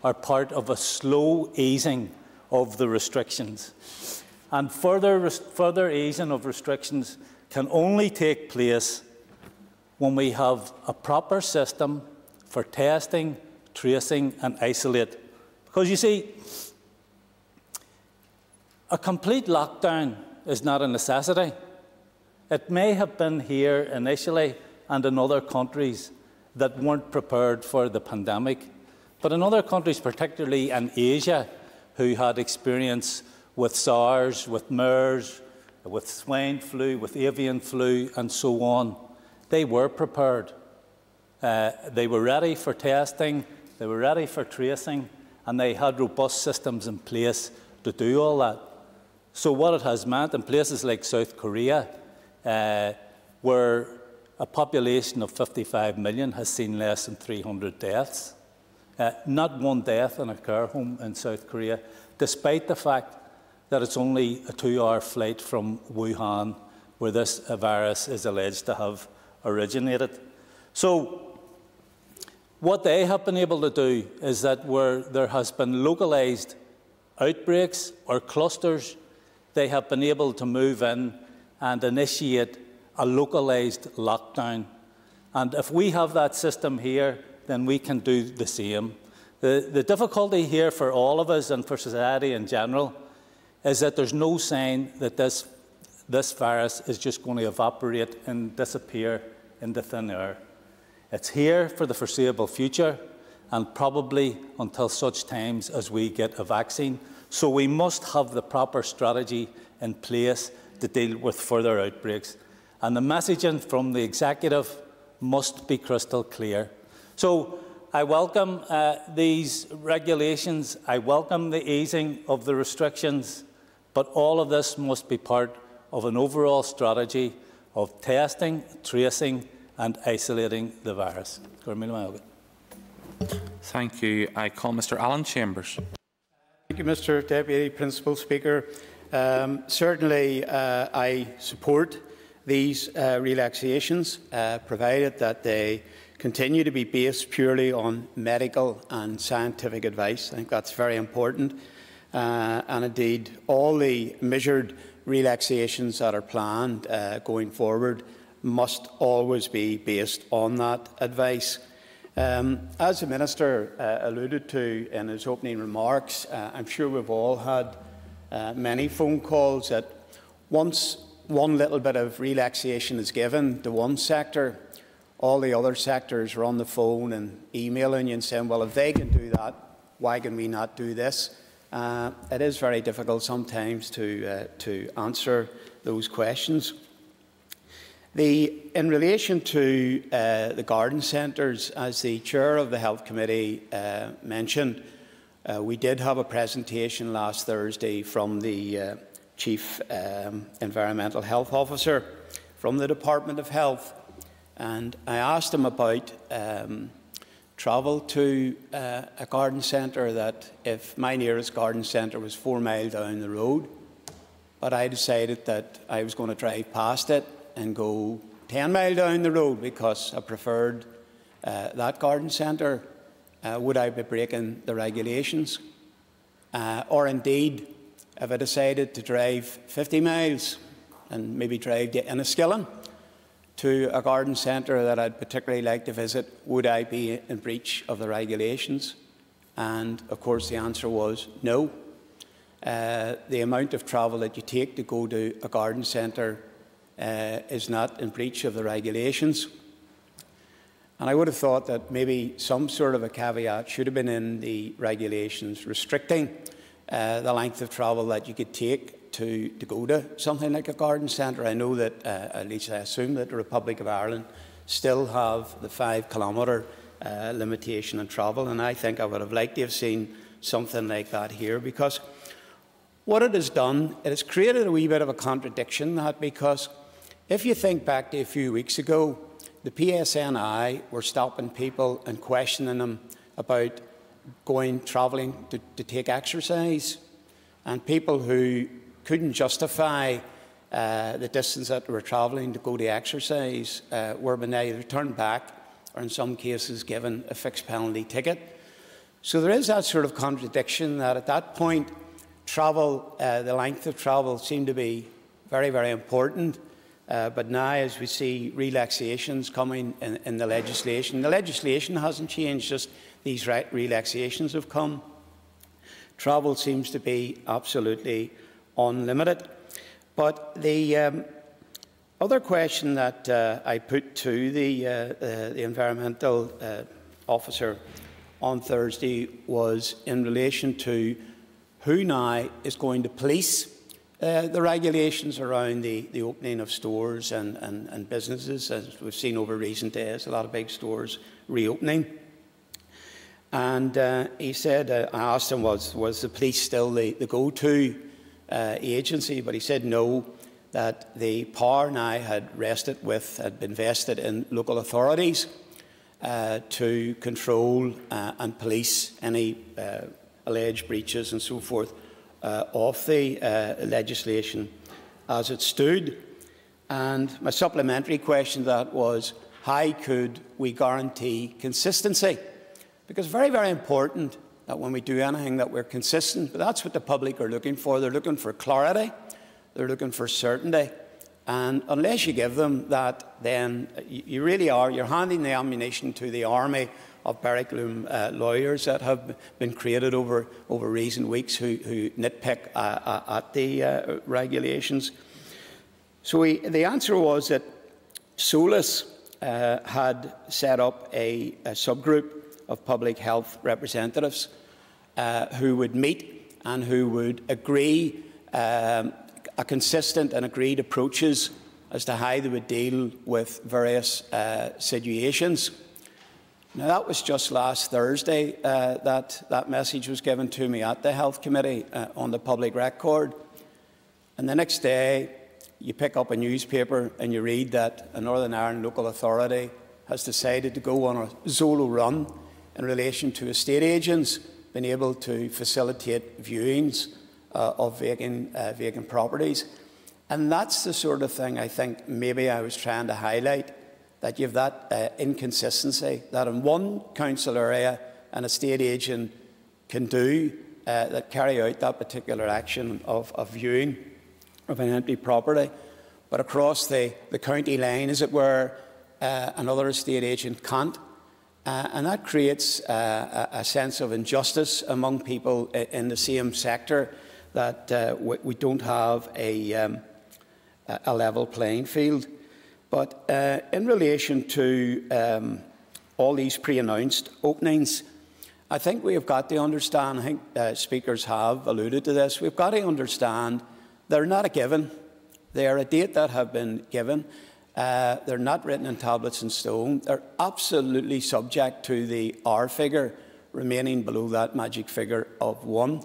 I: are part of a slow easing of the restrictions. And further, further easing of restrictions can only take place when we have a proper system for testing, tracing and isolate. Because you see, a complete lockdown is not a necessity. It may have been here initially and in other countries that weren't prepared for the pandemic. But in other countries, particularly in Asia, who had experience with SARS, with MERS, with swine flu, with avian flu, and so on, they were prepared. Uh, they were ready for testing, they were ready for tracing, and they had robust systems in place to do all that. So, what it has meant in places like South Korea, uh, where a population of 55 million has seen less than 300 deaths, uh, not one death in a care home in South Korea, despite the fact that it's only a two hour flight from Wuhan, where this virus is alleged to have originated. So, what they have been able to do is that where there has been localised outbreaks or clusters they have been able to move in and initiate a localised lockdown. And if we have that system here, then we can do the same. The, the difficulty here for all of us and for society in general is that there's no sign that this, this virus is just going to evaporate and disappear into thin air. It's here for the foreseeable future and probably until such times as we get a vaccine. So we must have the proper strategy in place to deal with further outbreaks. And the messaging from the executive must be crystal clear. So I welcome uh, these regulations. I welcome the easing of the restrictions. But all of this must be part of an overall strategy of testing, tracing and isolating the virus.
A: Thank you. I call Mr Alan Chambers.
J: Thank you, Mr Deputy Principal Speaker. Um, certainly, uh, I support these uh, relaxations, uh, provided that they continue to be based purely on medical and scientific advice. I think that's very important. Uh, and indeed, all the measured relaxations that are planned uh, going forward must always be based on that advice. Um, as the Minister uh, alluded to in his opening remarks, uh, I'm sure we've all had uh, many phone calls that once one little bit of relaxation is given to one sector, all the other sectors are on the phone and emailing you and saying, well, if they can do that, why can we not do this? Uh, it is very difficult sometimes to, uh, to answer those questions. The, in relation to uh, the garden centres, as the chair of the Health Committee uh, mentioned, uh, we did have a presentation last Thursday from the uh, Chief um, Environmental Health Officer from the Department of Health, and I asked him about um, travel to uh, a garden centre that if my nearest garden centre was four miles down the road, but I decided that I was going to drive past it and go 10 miles down the road because I preferred uh, that garden centre, uh, would I be breaking the regulations? Uh, or indeed, if I decided to drive 50 miles and maybe drive to Enniskillen to a garden centre that I'd particularly like to visit, would I be in breach of the regulations? And of course, the answer was no. Uh, the amount of travel that you take to go to a garden centre uh, is not in breach of the regulations. And I would have thought that maybe some sort of a caveat should have been in the regulations restricting uh, the length of travel that you could take to, to go to something like a garden centre. I know that, uh, at least I assume that the Republic of Ireland still have the five kilometre uh, limitation on travel, and I think I would have liked to have seen something like that here because what it has done, it has created a wee bit of a contradiction that because if you think back to a few weeks ago, the PSNI were stopping people and questioning them about going travelling to, to, take exercise, and people who couldn't justify uh, the distance that they were travelling to go to exercise uh, were being either turned back or, in some cases, given a fixed penalty ticket. So there is that sort of contradiction that at that point, travel, uh, the length of travel seemed to be very, very important. Uh, but now, as we see relaxations coming in, in, the legislation, the legislation hasn't changed, just these re relaxations have come. Travel seems to be absolutely unlimited. But the um, other question that uh, I put to the, uh, uh the environmental uh, officer on Thursday was in relation to who now is going to police uh, the regulations around the, the opening of stores and, and, and, businesses, as we've seen over recent days, a lot of big stores reopening. And uh, he said, I asked him, was, was the police still the, the go to uh, agency? But he said no, that the power now had rested with, had been vested in local authorities uh, to control uh, and police any alleged breaches and so forth uh, of the uh, legislation as it stood. And my supplementary question to that was, how could we guarantee consistency? Because very, very important that when we do anything that we're consistent, but that's what the public are looking for. They're looking for clarity, they're looking for certainty. And unless you give them that, then you really are, you're handing the ammunition to the army of Barrack uh, lawyers that have been created over, over recent weeks who, who nitpick uh, uh, at the uh, regulations. So we, the answer was that SOLACE uh, had set up a, a, subgroup of public health representatives uh, who would meet and who would agree um, a consistent and agreed approaches as to how they would deal with various situations. Now, that was just last Thursday uh, that that message was given to me at the Health Committee uh, on the public record. And the next day, you pick up a newspaper and you read that a Northern Ireland local authority has decided to go on a Zolo run in relation to estate agents being able to facilitate viewings uh, of vacant, uh, vacant properties. And that's the sort of thing I think maybe I was trying to highlight that you have that uh, inconsistency that in one council area an estate agent can do uh, that carry out that particular action of, of viewing of an empty property, but across the, the county line, as it were, uh, another estate agent can't. Uh, and that creates uh, a, sense of injustice among people in the same sector that uh, we, we, don't have a, um, a level playing field. But uh, in relation to um, all these pre announced openings, I think we have got to understand, I think uh, speakers have alluded to this, we've got to understand they're not a given. They are a date that have been given. Uh, they're not written in tablets in stone. They're absolutely subject to the R figure remaining below that magic figure of 1.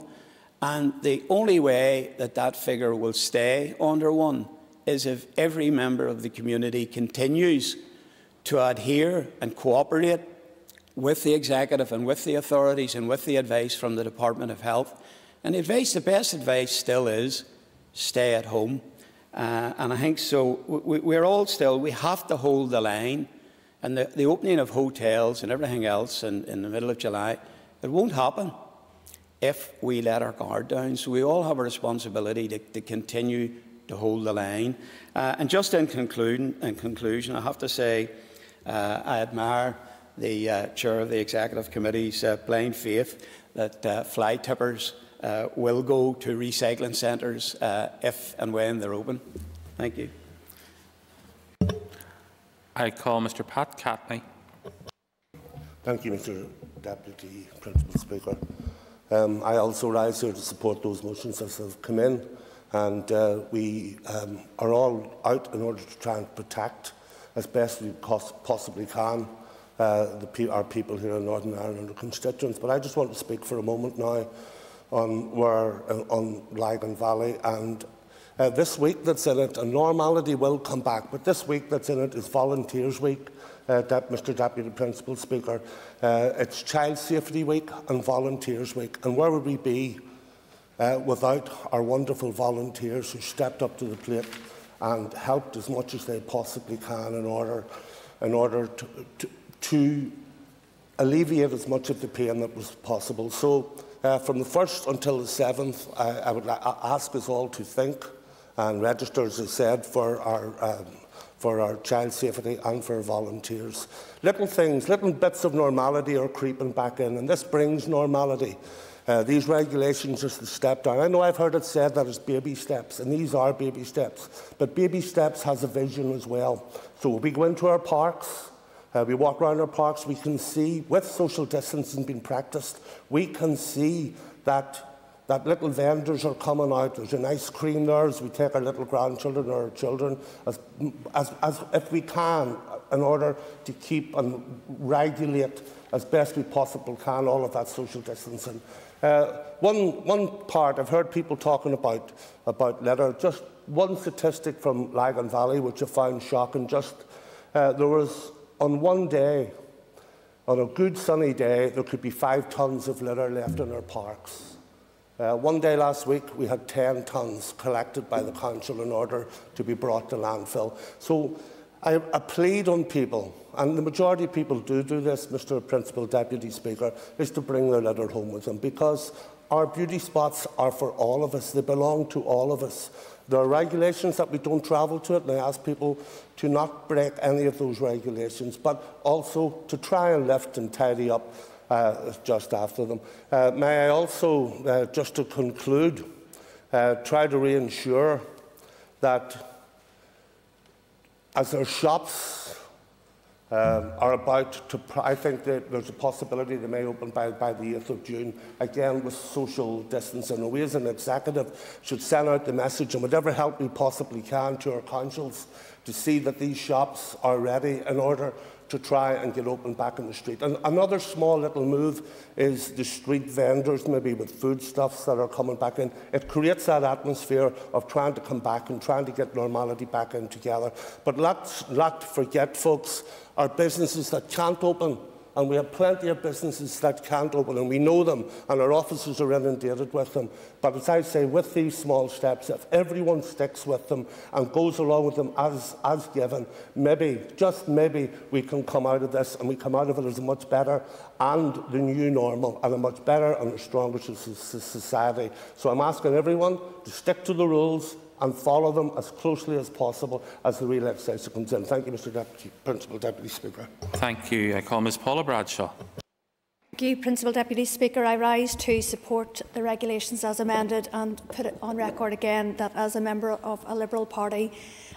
J: And the only way that that figure will stay under 1 is if every member of the community continues to adhere and cooperate with the executive and with the authorities and with the advice from the Department of Health. And the advice, the best advice still is stay at home. Uh, and I think so. We, are all still, we have to hold the line. And the, the opening of hotels and everything else in, in the middle of July, it won't happen if we let our guard down. So we all have a responsibility to, to continue to hold the line. Uh, and just in, conclusion, in conclusion, I have to say uh, I admire the uh, chair of the executive committee's uh, blind faith that uh, fly tippers uh, will go to recycling centres uh, if and when they're open. Thank you.
A: I call Mr Pat Catney.
K: Thank you, Mr Deputy Principal Speaker. Um, I also rise here to support those motions as they've come in and uh, we um, are all out in order to try and protect as best we possibly can uh, the, our people here in Northern Ireland and our constituents. But I just want to speak for a moment now on, where, uh, on Lagan Valley. And uh, this week that's in it, and normality will come back, but this week that's in it is Volunteers Week, uh, Mr Deputy Principal Speaker. Uh, it's Child Safety Week and Volunteers Week. And where would we be uh, without our wonderful volunteers who stepped up to the plate and helped as much as they possibly can in order, in order to, to, to alleviate as much of the pain that was possible. So uh, from the 1st until the 7th, I, I would ask us all to think and register, as I said, for our, um, for our child safety and for volunteers. Little things, little bits of normality are creeping back in, and this brings normality. Uh, these regulations are the step down. I know I've heard it said that it's baby steps, and these are baby steps. But baby steps has a vision as well. So we go into our parks, uh, we walk around our parks, we can see, with social distancing being practiced, we can see that that little vendors are coming out. There's an ice cream there as we take our little grandchildren or our children as, as, as if we can in order to keep and regulate as best we possibly can all of that social distancing. Uh, one, one part I've heard people talking about, about litter, just one statistic from Lagan Valley which I found shocking. Just uh, there was on one day, on a good sunny day, there could be five tonnes of litter left in our parks. Uh, one day last week, we had 10 tonnes collected by the council in order to be brought to landfill. So I, I plead on people, and the majority of people do do this, Mr Principal Deputy Speaker, is to bring their litter home with them because our beauty spots are for all of us. They belong to all of us. There are regulations that we don't travel to it, and I ask people to not break any of those regulations, but also to try and lift and tidy up uh, just after them. Uh, may I also, uh, just to conclude, uh, try to reassure that as their shops um, are about to, I think that there's a possibility they may open by, by the 8th of June, again with social distancing. We as an executive should send out the message and whatever help we possibly can to our councils to see that these shops are ready in order to try and get open back in the street. And another small little move is the street vendors, maybe with foodstuffs that are coming back in. It creates that atmosphere of trying to come back and trying to get normality back in together. But let's not forget, folks, our businesses that can't open and we have plenty of businesses that can't open, and we know them, and our offices are inundated with them. But as I say, with these small steps, if everyone sticks with them and goes along with them as, as given, maybe, just maybe, we can come out of this, and we come out of it as a much better and the new normal, and a much better and a stronger society. So I'm asking everyone to stick to the rules, and follow them as closely as possible as the real legislation comes in. Thank you, Mr Deputy, Principal Deputy Speaker.
A: Thank you. Uh, I call Ms Paula Bradshaw.
L: Thank you, Principal Deputy Speaker. I rise to support the regulations as amended and put it on record again that as a member of a Liberal Party,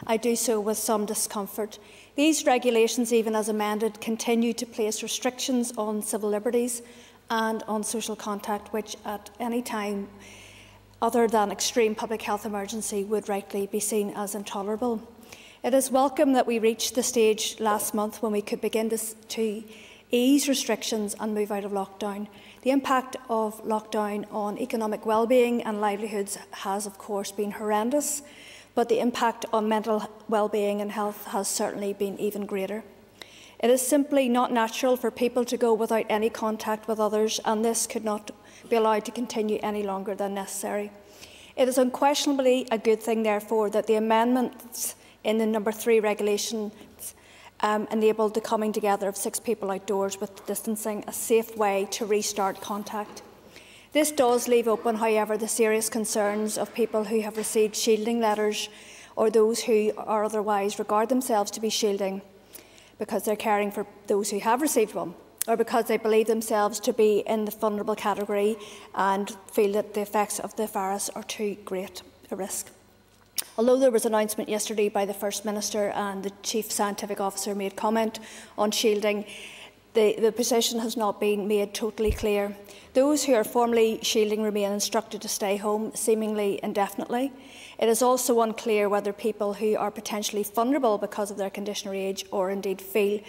L: I do so with some discomfort. These regulations, even as amended, continue to place restrictions on civil liberties and on social contact, which at any time other than extreme public health emergency would rightly be seen as intolerable. It is welcome that we reached the stage last month when we could begin to, to ease restrictions and move out of lockdown. The impact of lockdown on economic well-being and livelihoods has, of course, been horrendous, but the impact on mental well-being and health has certainly been even greater. It is simply not natural for people to go without any contact with others, and this could not be allowed to continue any longer than necessary. It is unquestionably a good thing, therefore, that the amendments in the number three regulation um, enabled the coming together of six people outdoors with distancing, a safe way to restart contact. This does leave open, however, the serious concerns of people who have received shielding letters or those who are otherwise regard themselves to be shielding because they're caring for those who have received one or because they believe themselves to be in the vulnerable category and feel that the effects of the virus are too great a risk. Although there was an announcement yesterday by the First Minister and the Chief Scientific Officer made comment on shielding, the, the position has not been made totally clear. Those who are formally shielding remain instructed to stay home, seemingly indefinitely. It is also unclear whether people who are potentially vulnerable because of their condition or age or indeed feel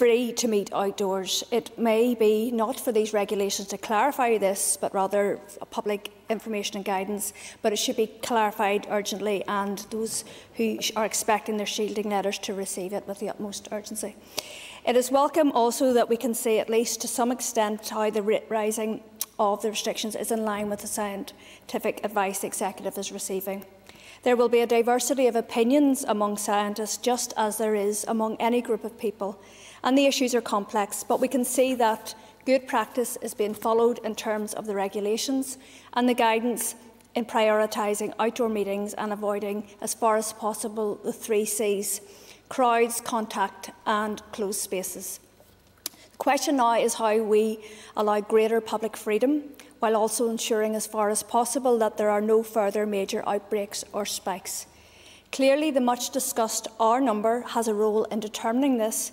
L: free to meet outdoors. It may be not for these regulations to clarify this, but rather public information and guidance, but it should be clarified urgently and those who are expecting their shielding letters to receive it with the utmost urgency. It is welcome also that we can see at least to some extent how the rising of the restrictions is in line with the scientific advice the Executive is receiving. There will be a diversity of opinions among scientists, just as there is among any group of people, and the issues are complex, but we can see that good practice is being followed in terms of the regulations and the guidance in prioritising outdoor meetings and avoiding, as far as possible, the three Cs crowds, contact, and closed spaces. The question now is how we allow greater public freedom while also ensuring, as far as possible, that there are no further major outbreaks or spikes. Clearly, the much discussed R number has a role in determining this,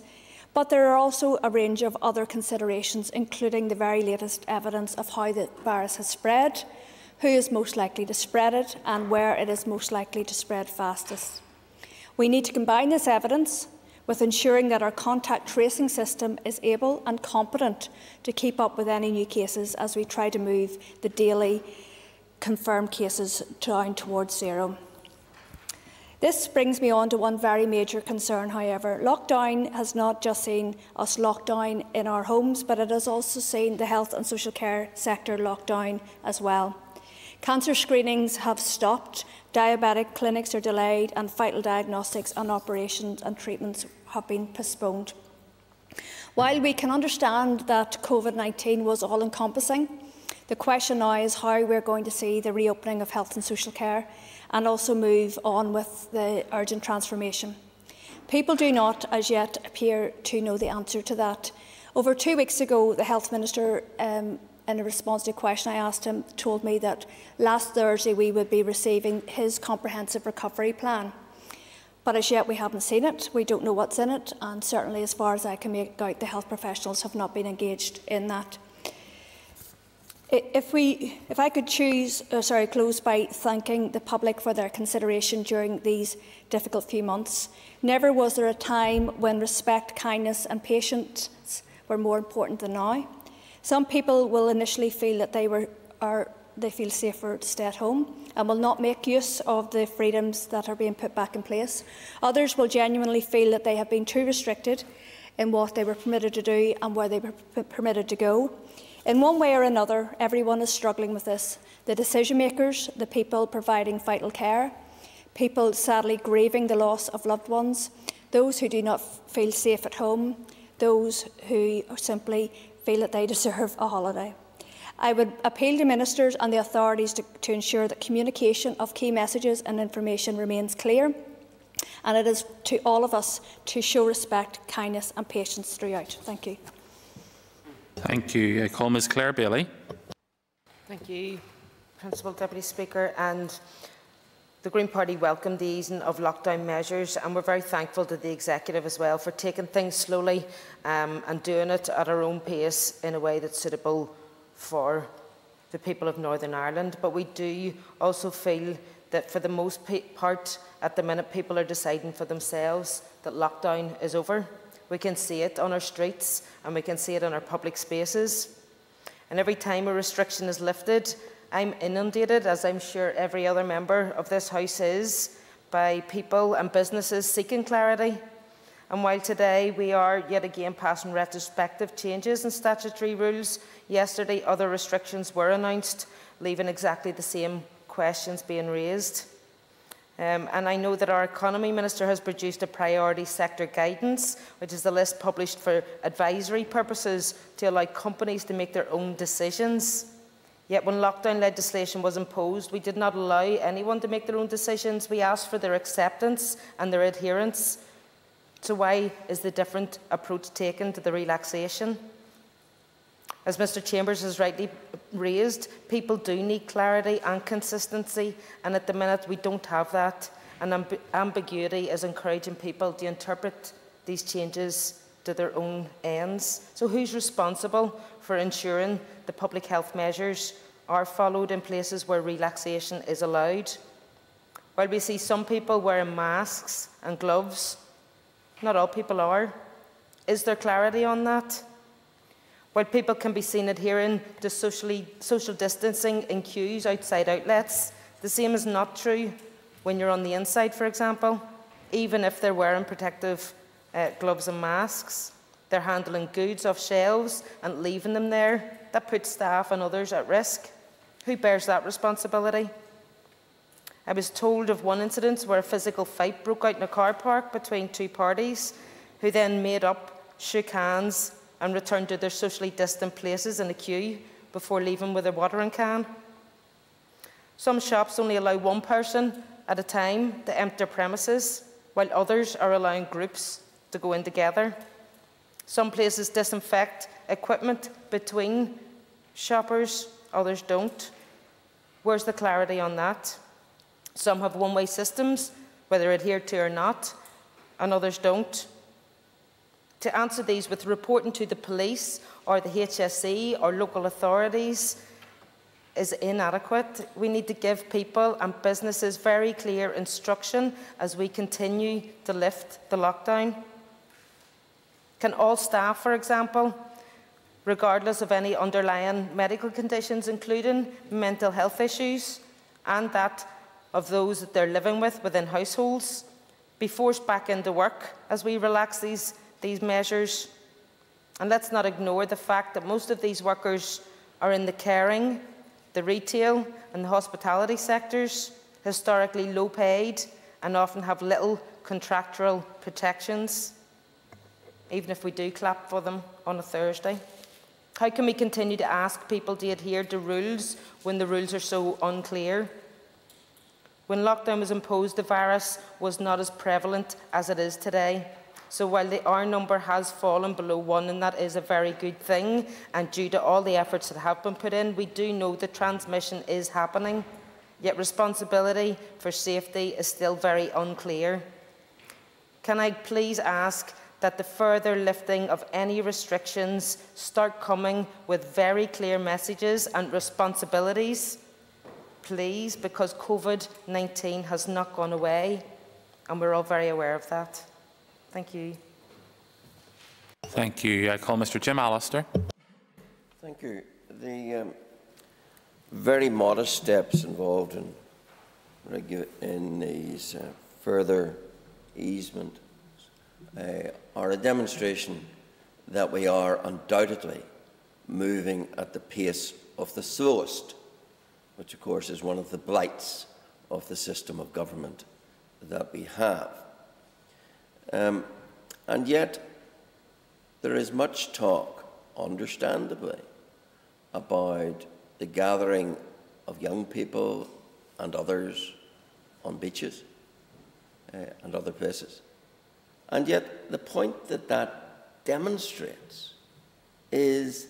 L: but there are also a range of other considerations, including the very latest evidence of how the virus has spread, who is most likely to spread it, and where it is most likely to spread fastest. We need to combine this evidence with ensuring that our contact tracing system is able and competent to keep up with any new cases as we try to move the daily confirmed cases down towards zero. This brings me on to one very major concern, however. Lockdown has not just seen us locked down in our homes, but it has also seen the health and social care sector locked down as well. Cancer screenings have stopped, diabetic clinics are delayed, and vital diagnostics and operations and treatments have been postponed. While we can understand that COVID 19 was all encompassing, the question now is how we're going to see the reopening of health and social care and also move on with the urgent transformation. People do not as yet appear to know the answer to that. Over two weeks ago, the Health Minister, um, in a response to a question I asked him, told me that last Thursday we would be receiving his comprehensive recovery plan. But as yet, we haven't seen it. We don't know what's in it. And certainly, as far as I can make out, the health professionals have not been engaged in that. If, we, if I could choose, uh, sorry, close by thanking the public for their consideration during these difficult few months. Never was there a time when respect, kindness and patience were more important than now. Some people will initially feel that they, were, are, they feel safer to stay at home and will not make use of the freedoms that are being put back in place. Others will genuinely feel that they have been too restricted in what they were permitted to do and where they were permitted to go. In one way or another, everyone is struggling with this. The decision makers, the people providing vital care, people sadly grieving the loss of loved ones, those who do not feel safe at home, those who simply feel that they deserve a holiday. I would appeal to ministers and the authorities to, to ensure that communication of key messages and information remains clear and it is to all of us to show respect, kindness and patience throughout. Thank you.
A: Thank you. I call Ms Claire Bailey.
M: Thank you, Principal Deputy Speaker. And the Green Party welcomed the easing of lockdown measures and we're very thankful to the Executive as well for taking things slowly um, and doing it at our own pace in a way that's suitable for the people of Northern Ireland. But we do also feel that for the most part, at the minute, people are deciding for themselves that lockdown is over. We can see it on our streets and we can see it in our public spaces. And every time a restriction is lifted, I'm inundated, as I'm sure every other member of this House is, by people and businesses seeking clarity. And while today we are yet again passing retrospective changes in statutory rules, yesterday other restrictions were announced, leaving exactly the same questions being raised. Um, and I know that our Economy Minister has produced a priority sector guidance, which is a list published for advisory purposes to allow companies to make their own decisions. Yet when lockdown legislation was imposed, we did not allow anyone to make their own decisions. We asked for their acceptance and their adherence. So why is the different approach taken to the relaxation? As Mr Chambers has rightly raised, people do need clarity and consistency, and at the minute we don't have that. And amb ambiguity is encouraging people to interpret these changes to their own ends. So, who's responsible for ensuring the public health measures are followed in places where relaxation is allowed? While we see some people wearing masks and gloves, not all people are. Is there clarity on that? While people can be seen adhering to socially, social distancing in queues outside outlets, the same is not true when you're on the inside, for example, even if they're wearing protective uh, gloves and masks. They're handling goods off shelves and leaving them there. That puts staff and others at risk. Who bears that responsibility? I was told of one incident where a physical fight broke out in a car park between two parties, who then made up, shook hands, and return to their socially distant places in a queue before leaving with their watering can. Some shops only allow one person at a time to enter premises, while others are allowing groups to go in together. Some places disinfect equipment between shoppers, others don't. Where's the clarity on that? Some have one way systems, whether adhered to or not, and others don't. To answer these with reporting to the police or the HSE or local authorities is inadequate. We need to give people and businesses very clear instruction as we continue to lift the lockdown. Can all staff, for example, regardless of any underlying medical conditions, including mental health issues, and that of those that they're living with within households, be forced back into work as we relax these these measures. And let's not ignore the fact that most of these workers are in the caring, the retail, and the hospitality sectors, historically low paid and often have little contractual protections, even if we do clap for them on a Thursday. How can we continue to ask people to adhere to rules when the rules are so unclear? When lockdown was imposed, the virus was not as prevalent as it is today. So while the R number has fallen below one, and that is a very good thing, and due to all the efforts that have been put in, we do know that transmission is happening, yet responsibility for safety is still very unclear. Can I please ask that the further lifting of any restrictions start coming with very clear messages and responsibilities, please, because COVID 19 has not gone away, and we're all very aware of that. Thank you.
A: Thank you. I call Mr Jim Allister.
D: Thank you. The um, very modest steps involved in, in these uh, further easement uh, are a demonstration that we are undoubtedly moving at the pace of the slowest, which of course is one of the blights of the system of government that we have. Um, and yet, there is much talk, understandably, about the gathering of young people and others on beaches uh, and other places. And yet, the point that that demonstrates is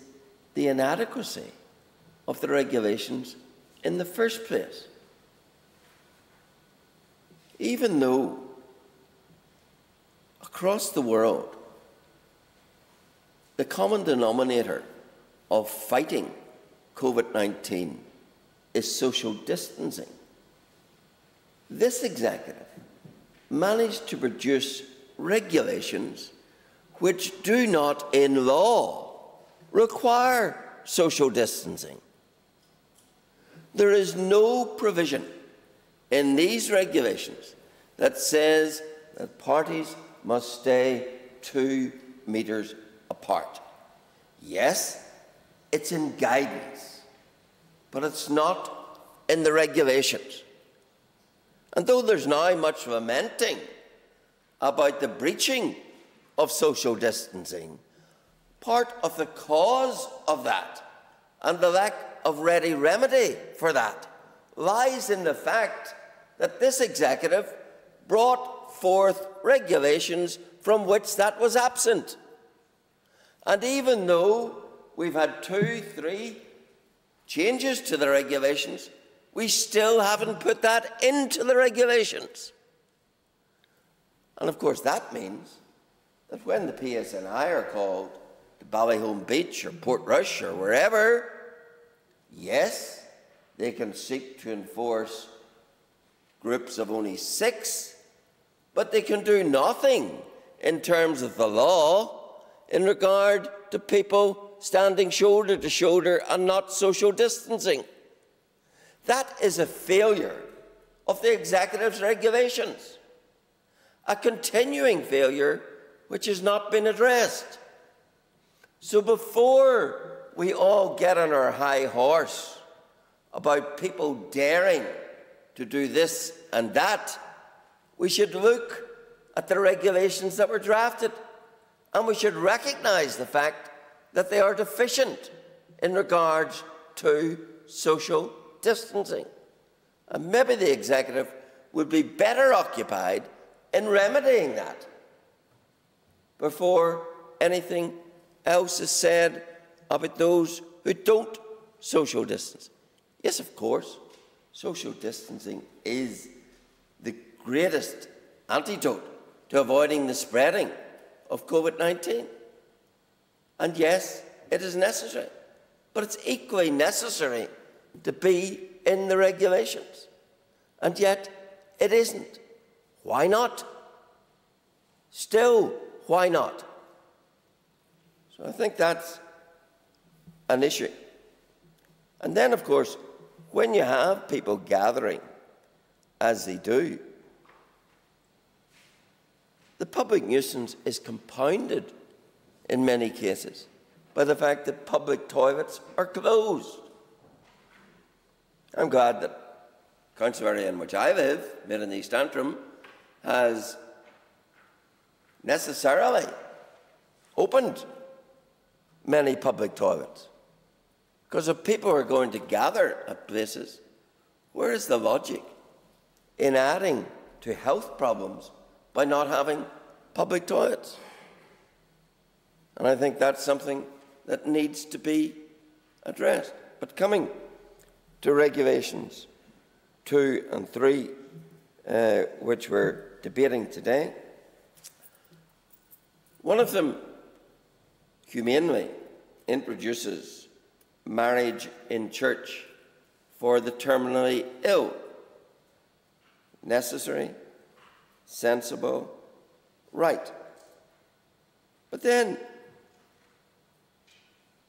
D: the inadequacy of the regulations in the first place. Even though across the world, the common denominator of fighting COVID 19 is social distancing. This executive managed to produce regulations which do not, in law, require social distancing. There is no provision in these regulations that says that parties must stay two metres apart. Yes, it's in guidance, but it's not in the regulations. And though there's now much lamenting about the breaching of social distancing, part of the cause of that and the lack of ready remedy for that lies in the fact that this executive brought forth regulations from which that was absent. And even though we've had two, three changes to the regulations, we still haven't put that into the regulations. And of course, that means that when the PSNI are called to Ballyholme Beach or Portrush or wherever, yes, they can seek to enforce groups of only six, but they can do nothing in terms of the law in regard to people standing shoulder to shoulder and not social distancing. That is a failure of the executive's regulations a continuing failure which has not been addressed. So before we all get on our high horse about people daring to do this and that, we should look at the regulations that were drafted and we should recognise the fact that they are deficient in regards to social distancing. And maybe the executive would be better occupied in remedying that before anything else is said about those who don't social distance. Yes, of course, social distancing is the greatest antidote to avoiding the spreading of COVID 19. And yes, it is necessary, but it's equally necessary to be in the regulations. And yet, it isn't. Why not? Still, why not? So I think that's an issue. And then, of course, when you have people gathering, as they do, the public nuisance is compounded in many cases by the fact that public toilets are closed. I'm glad that the council area in which I live, Mid and East Antrim, has necessarily opened many public toilets. Because if people are going to gather at places, where is the logic in adding to health problems by not having public toilets? And I think that's something that needs to be addressed. But coming to regulations two and three, uh, which we're debating today. One of them humanely introduces marriage in church for the terminally ill. Necessary, sensible, right. But then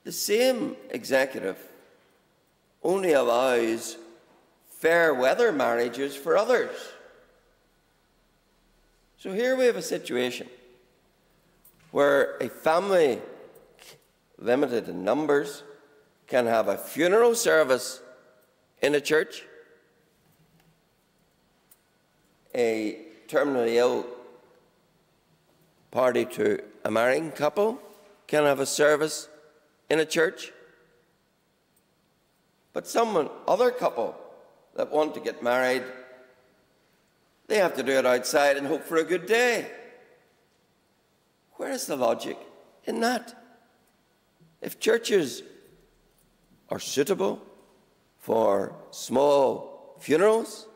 D: the same executive only allows fair weather marriages for others. So here we have a situation where a family limited in numbers can have a funeral service in a church, a terminally ill party to a marrying couple can have a service in a church, but some other couple that want to get married, they have to do it outside and hope for a good day. Where is the logic in that? If churches are suitable for small funerals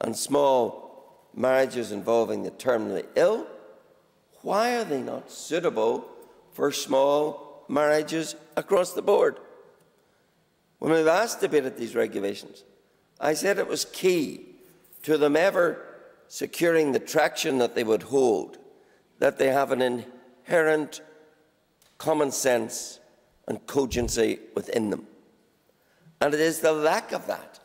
D: and small marriages involving the terminally ill, why are they not suitable for small marriages across the board? When we last debated these regulations, I said it was key to them ever securing the traction that they would hold, that they have an inherent common sense and cogency within them. And it is the lack of that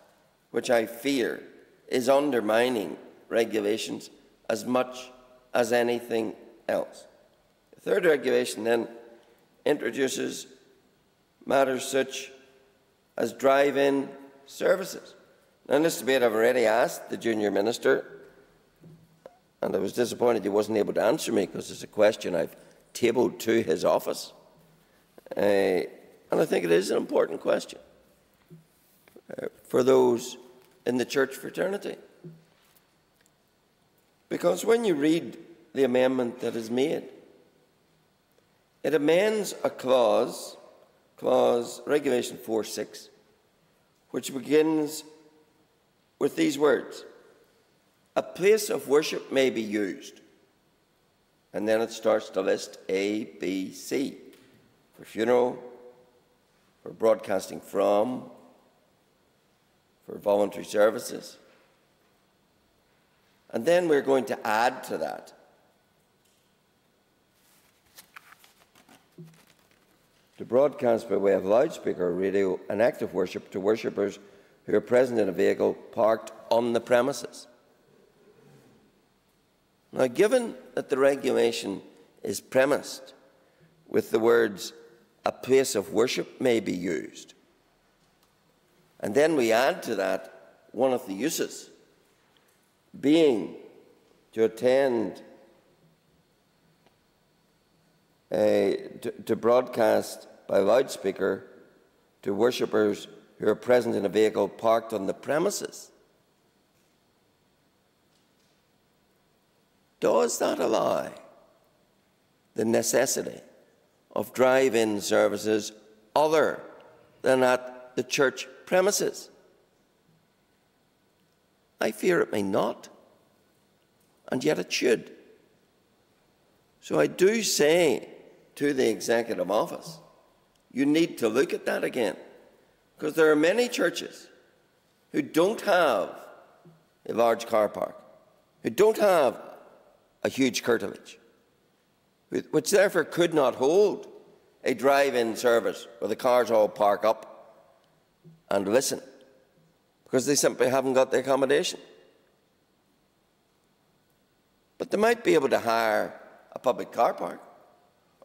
D: which I fear is undermining regulations as much as anything else. The third regulation then introduces matters such as drive in services. Now, in this debate, I've already asked the junior minister, and I was disappointed he wasn't able to answer me because it's a question I've tabled to his office. Uh, and I think it is an important question uh, for those in the church fraternity. Because when you read the amendment that is made, it amends a clause, clause regulation 4.6, which begins with these words A place of worship may be used. And then it starts to list A, B, C for funeral, for broadcasting from, for voluntary services. And then we're going to add to that to broadcast by way of loudspeaker or radio an act of worship to worshippers who are present in a vehicle parked on the premises. Now, given that the regulation is premised with the words a place of worship may be used. And then we add to that one of the uses being to attend, a, to, to broadcast by loudspeaker to worshippers who are present in a vehicle parked on the premises. Does that allow the necessity of drive in services other than at the church premises? I fear it may not, and yet it should. So I do say to the Executive Office, you need to look at that again, because there are many churches who don't have a large car park, who don't have a huge curtilage, which therefore could not hold a drive-in service where the cars all park up and listen because they simply haven't got the accommodation. But they might be able to hire a public car park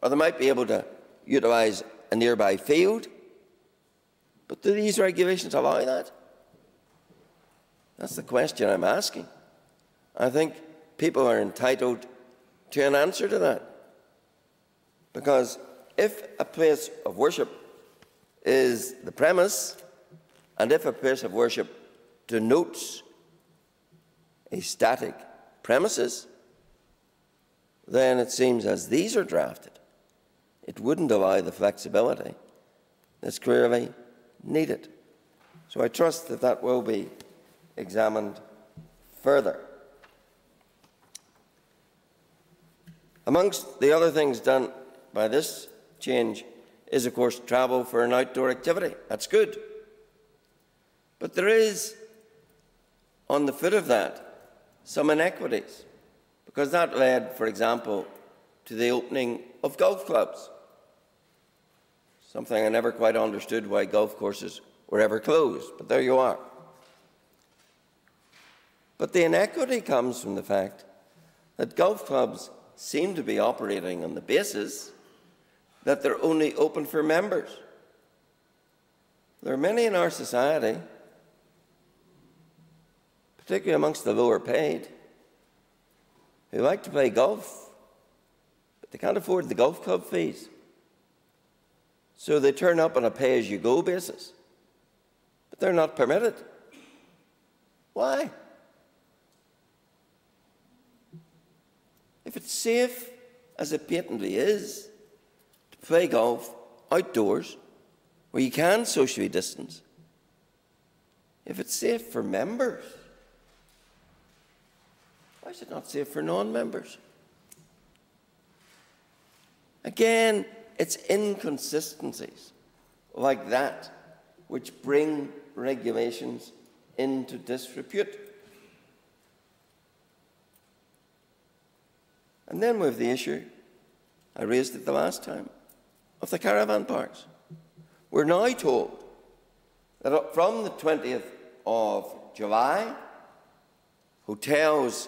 D: or they might be able to utilise a nearby field. But do these regulations allow that? That's the question I'm asking. I think people are entitled to an answer to that. Because if a place of worship is the premise, and if a place of worship denotes a static premises, then it seems as these are drafted, it wouldn't allow the flexibility that's clearly needed. So I trust that that will be examined further. Amongst the other things done by this change is, of course, travel for an outdoor activity. That's good. But there is, on the foot of that, some inequities, because that led, for example, to the opening of golf clubs. Something I never quite understood why golf courses were ever closed, but there you are. But the inequity comes from the fact that golf clubs seem to be operating on the basis that they're only open for members. There are many in our society, particularly amongst the lower paid, who like to play golf, but they can't afford the golf club fees. So they turn up on a pay as you go basis, but they're not permitted. Why? If it's safe, as it patently is, to play golf outdoors where you can socially distance, if it's safe for members, why should it not safe for non members? Again, it's inconsistencies like that which bring regulations into disrepute. And then we have the issue, I raised it the last time, of the caravan parks. We're now told that from the 20th of July, hotels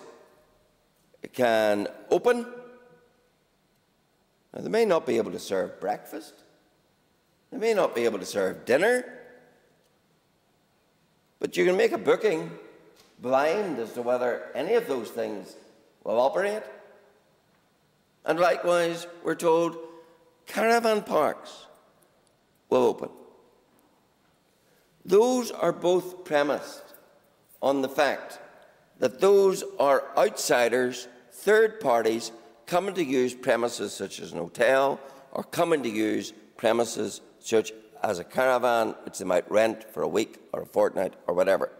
D: can open. Now, they may not be able to serve breakfast, they may not be able to serve dinner, but you can make a booking blind as to whether any of those things will operate. And likewise, we're told caravan parks will open. Those are both premised on the fact that those are outsiders, third parties, coming to use premises such as an hotel or coming to use premises such as a caravan, which they might rent for a week or a fortnight or whatever.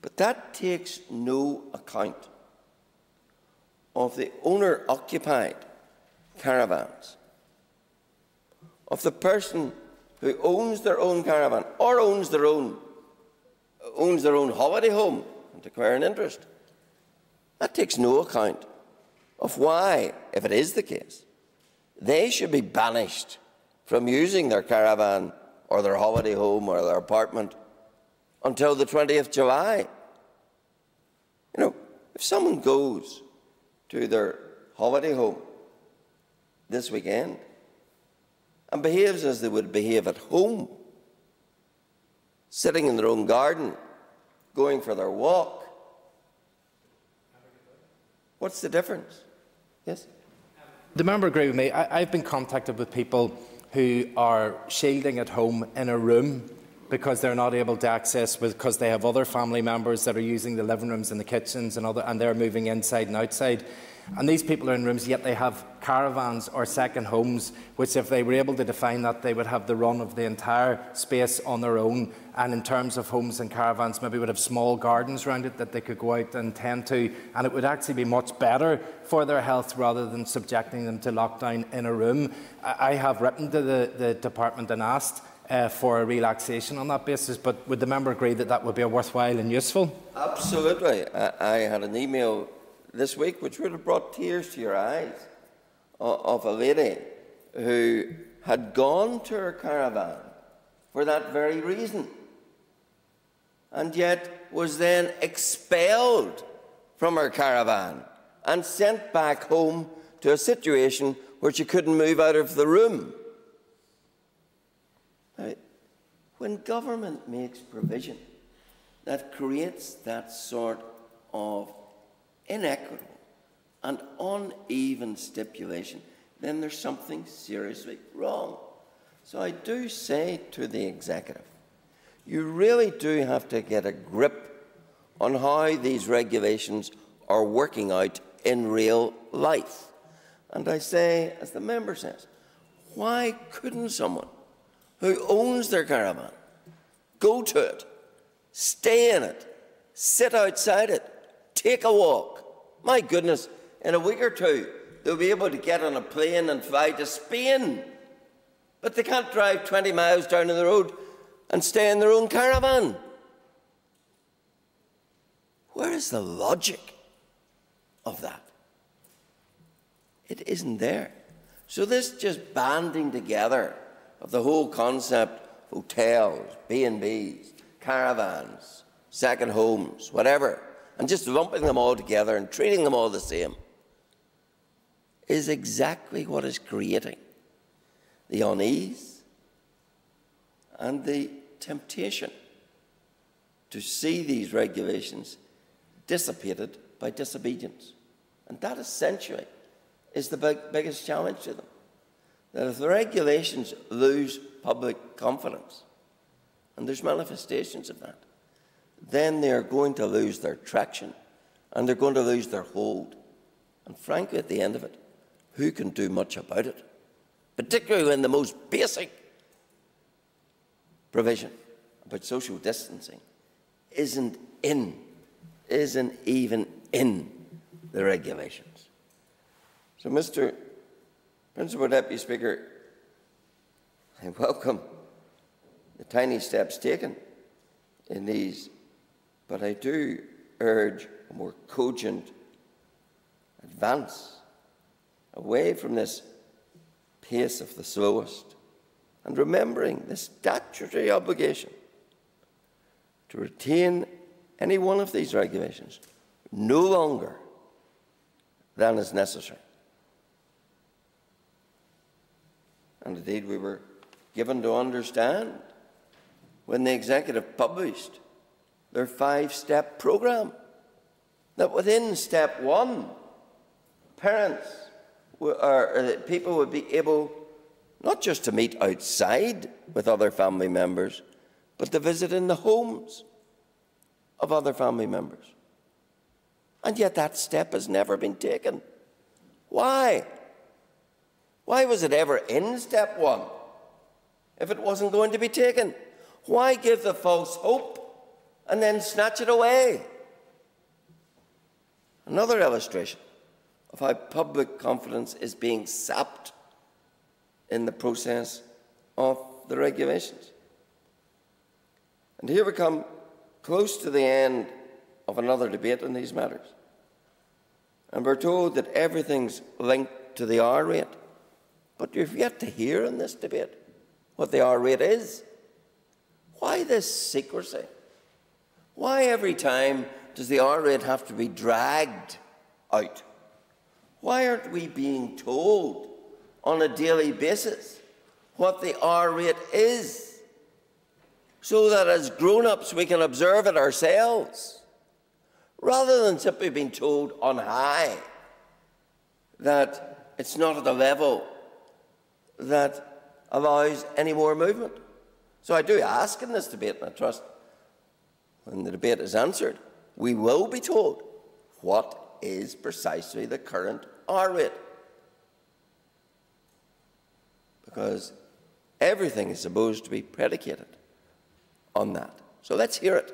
D: But that takes no account of the owner occupied caravans, of the person who owns their own caravan or owns their own, owns their own holiday home declare an interest. That takes no account of why, if it is the case, they should be banished from using their caravan or their holiday home or their apartment until the 20th July. You know, if someone goes to their holiday home this weekend and behaves as they would behave at home, sitting in their own garden, going for their walk. What's the difference? Yes?
E: The member agree with me. I, I've been contacted with people who are shielding at home in a room because they're not able to access because they have other family members that are using the living rooms and the kitchens and, other, and they're moving inside and outside. And these people are in rooms, yet they have caravans or second homes, which, if they were able to define that, they would have the run of the entire space on their own. And in terms of homes and caravans, maybe would have small gardens around it that they could go out and tend to. And it would actually be much better for their health rather than subjecting them to lockdown in a room. I have written to the, the department and asked uh, for a relaxation on that basis, but would the member agree that that would be a worthwhile and useful?
D: Absolutely. I, I had an email this week, which would have brought tears to your eyes, of a lady who had gone to her caravan for that very reason, and yet was then expelled from her caravan and sent back home to a situation where she couldn't move out of the room. Now, when government makes provision that creates that sort of inequitable and uneven stipulation, then there's something seriously wrong. So I do say to the executive, you really do have to get a grip on how these regulations are working out in real life. And I say, as the member says, why couldn't someone who owns their caravan go to it, stay in it, sit outside it, take a walk. My goodness, in a week or two, they'll be able to get on a plane and fly to Spain. But they can't drive 20 miles down the road and stay in their own caravan. Where is the logic of that? It isn't there. So this just banding together of the whole concept of hotels, B&Bs, caravans, second homes, whatever, and just lumping them all together and treating them all the same is exactly what is creating the unease and the temptation to see these regulations dissipated by disobedience. And that essentially is the big, biggest challenge to them. That if the regulations lose public confidence, and there's manifestations of that, then they're going to lose their traction and they're going to lose their hold. And frankly, at the end of it, who can do much about it? Particularly when the most basic provision about social distancing isn't in, isn't even in the regulations. So, Mr. Principal Deputy Speaker, I welcome the tiny steps taken in these, but I do urge a more cogent advance away from this pace of the slowest and remembering the statutory obligation to retain any one of these regulations no longer than is necessary. And indeed, we were given to understand when the executive published their five step programme that within step one, parents or uh, people would be able not just to meet outside with other family members, but to visit in the homes of other family members. And yet that step has never been taken. Why? Why was it ever in step one if it wasn't going to be taken? Why give the false hope and then snatch it away? Another illustration of how public confidence is being sapped in the process of the regulations. And here we come close to the end of another debate on these matters. And we're told that everything's linked to the R rate. But you've yet to hear in this debate what the R rate is. Why this secrecy? Why every time does the R rate have to be dragged out? Why aren't we being told on a daily basis what the R rate is so that as grown ups we can observe it ourselves rather than simply being told on high that it's not at a level that allows any more movement? So I do ask in this debate, and I trust when the debate is answered, we will be told what is precisely the current R rate. Because everything is supposed to be predicated on that. So let's hear it.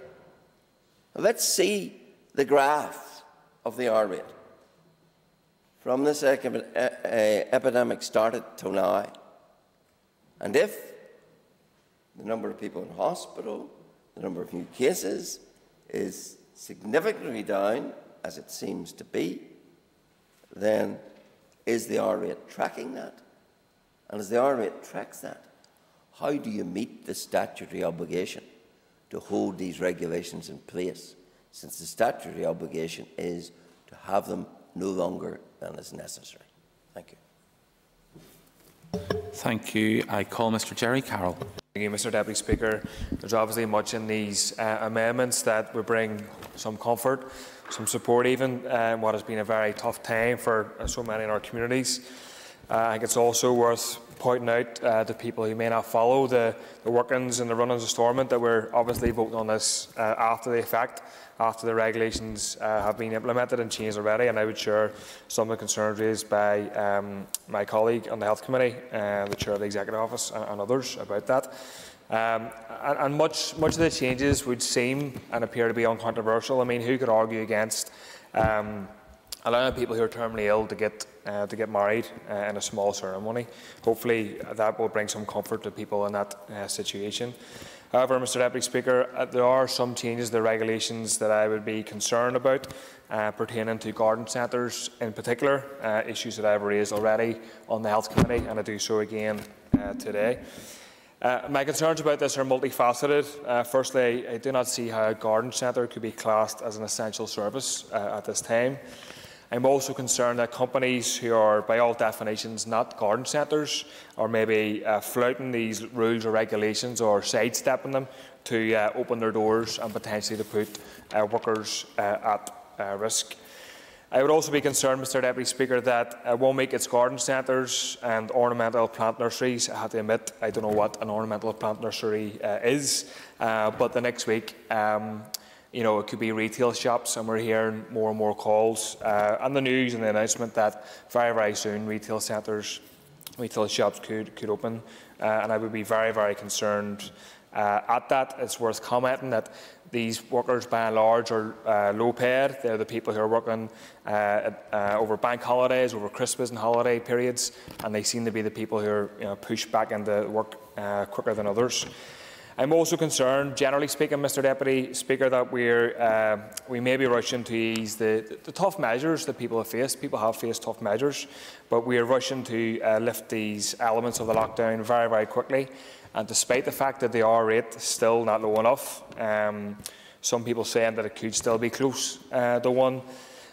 D: Let's see the graph of the R rate from this epidemic started till now. And if the number of people in hospital, the number of new cases is significantly down, as it seems to be, then is the R rate tracking that? And as the R rate tracks that, how do you meet the statutory obligation to hold these regulations in place? Since the statutory obligation is to have them no longer than is necessary. Thank you.
A: Thank you. I call Mr Gerry Carroll.
N: Thank you, Mr Deputy Speaker. There's obviously much in these uh, amendments that would bring some comfort some support even uh, in what has been a very tough time for uh, so many in our communities. Uh, I think it's also worth pointing out uh, to people who may not follow the, the workings and the runnings of Stormont that we're obviously voting on this uh, after the effect, after the regulations uh, have been implemented and changed already. And I would share some of the concerns raised by um, my colleague on the Health Committee, uh, the Chair of the Executive Office, and, and others about that. Um, and, and much, much of the changes would seem and appear to be uncontroversial. I mean, who could argue against um, allowing people who are terminally ill to get uh, to get married uh, in a small ceremony. Hopefully, that will bring some comfort to people in that uh, situation. However, Mr Deputy Speaker, uh, there are some changes to the regulations that I would be concerned about uh, pertaining to garden centres in particular, uh, issues that I have raised already on the Health Committee and I do so again today. Uh, my concerns about this are multifaceted. Uh, firstly, I do not see how a garden centre could be classed as an essential service uh, at this time. I'm also concerned that companies who are, by all definitions, not garden centres are maybe uh, flouting these rules or regulations or sidestepping them to uh, open their doors and potentially to put uh, workers at risk. I would also be concerned, Mr Deputy Speaker, that uh, one week it's garden centres and ornamental plant nurseries. I have to admit, I don't know what an ornamental plant nursery uh, is, uh, but the next week, um, you know, it could be retail shops, and we're hearing more and more calls uh, and the news and the announcement that very, very soon retail centres, retail shops could, could open. Uh, and I would be very, very concerned uh, at that. It's worth commenting that these workers, by and large, are uh, low paid. They're the people who are working uh, uh, over bank holidays, over Christmas and holiday periods, and they seem to be the people who are you know, pushed back into work uh, quicker than others. I'm also concerned, generally speaking, Mr Deputy Speaker, that we're, uh, we may be rushing to ease the, the, tough measures that people have faced. People have faced tough measures, but we are rushing to uh, lift these elements of the lockdown very, very quickly. And despite the fact that the R rate is still not low enough, um, some people saying that it could still be close uh, to one.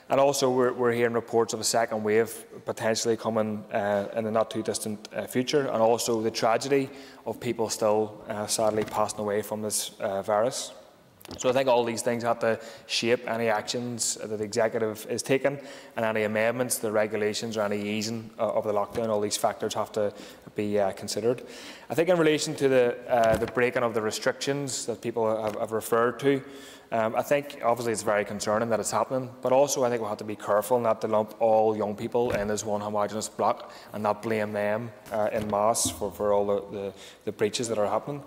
N: And also, we're, we're, hearing reports of a second wave potentially coming uh, in the not too distant uh, future, and also the tragedy of people still uh, sadly passing away from this uh, virus. So I think all these things have to shape any actions that the executive is taking and any amendments the regulations or any easing uh, of the lockdown. All these factors have to be uh, considered. I think in relation to the, uh, the breaking of the restrictions that people have, have referred to, um, I think obviously it's very concerning that it's happening, but also I think we'll have to be careful not to lump all young people in as one homogenous block and not blame them uh, in mass for, for all the, the, the breaches that are happening.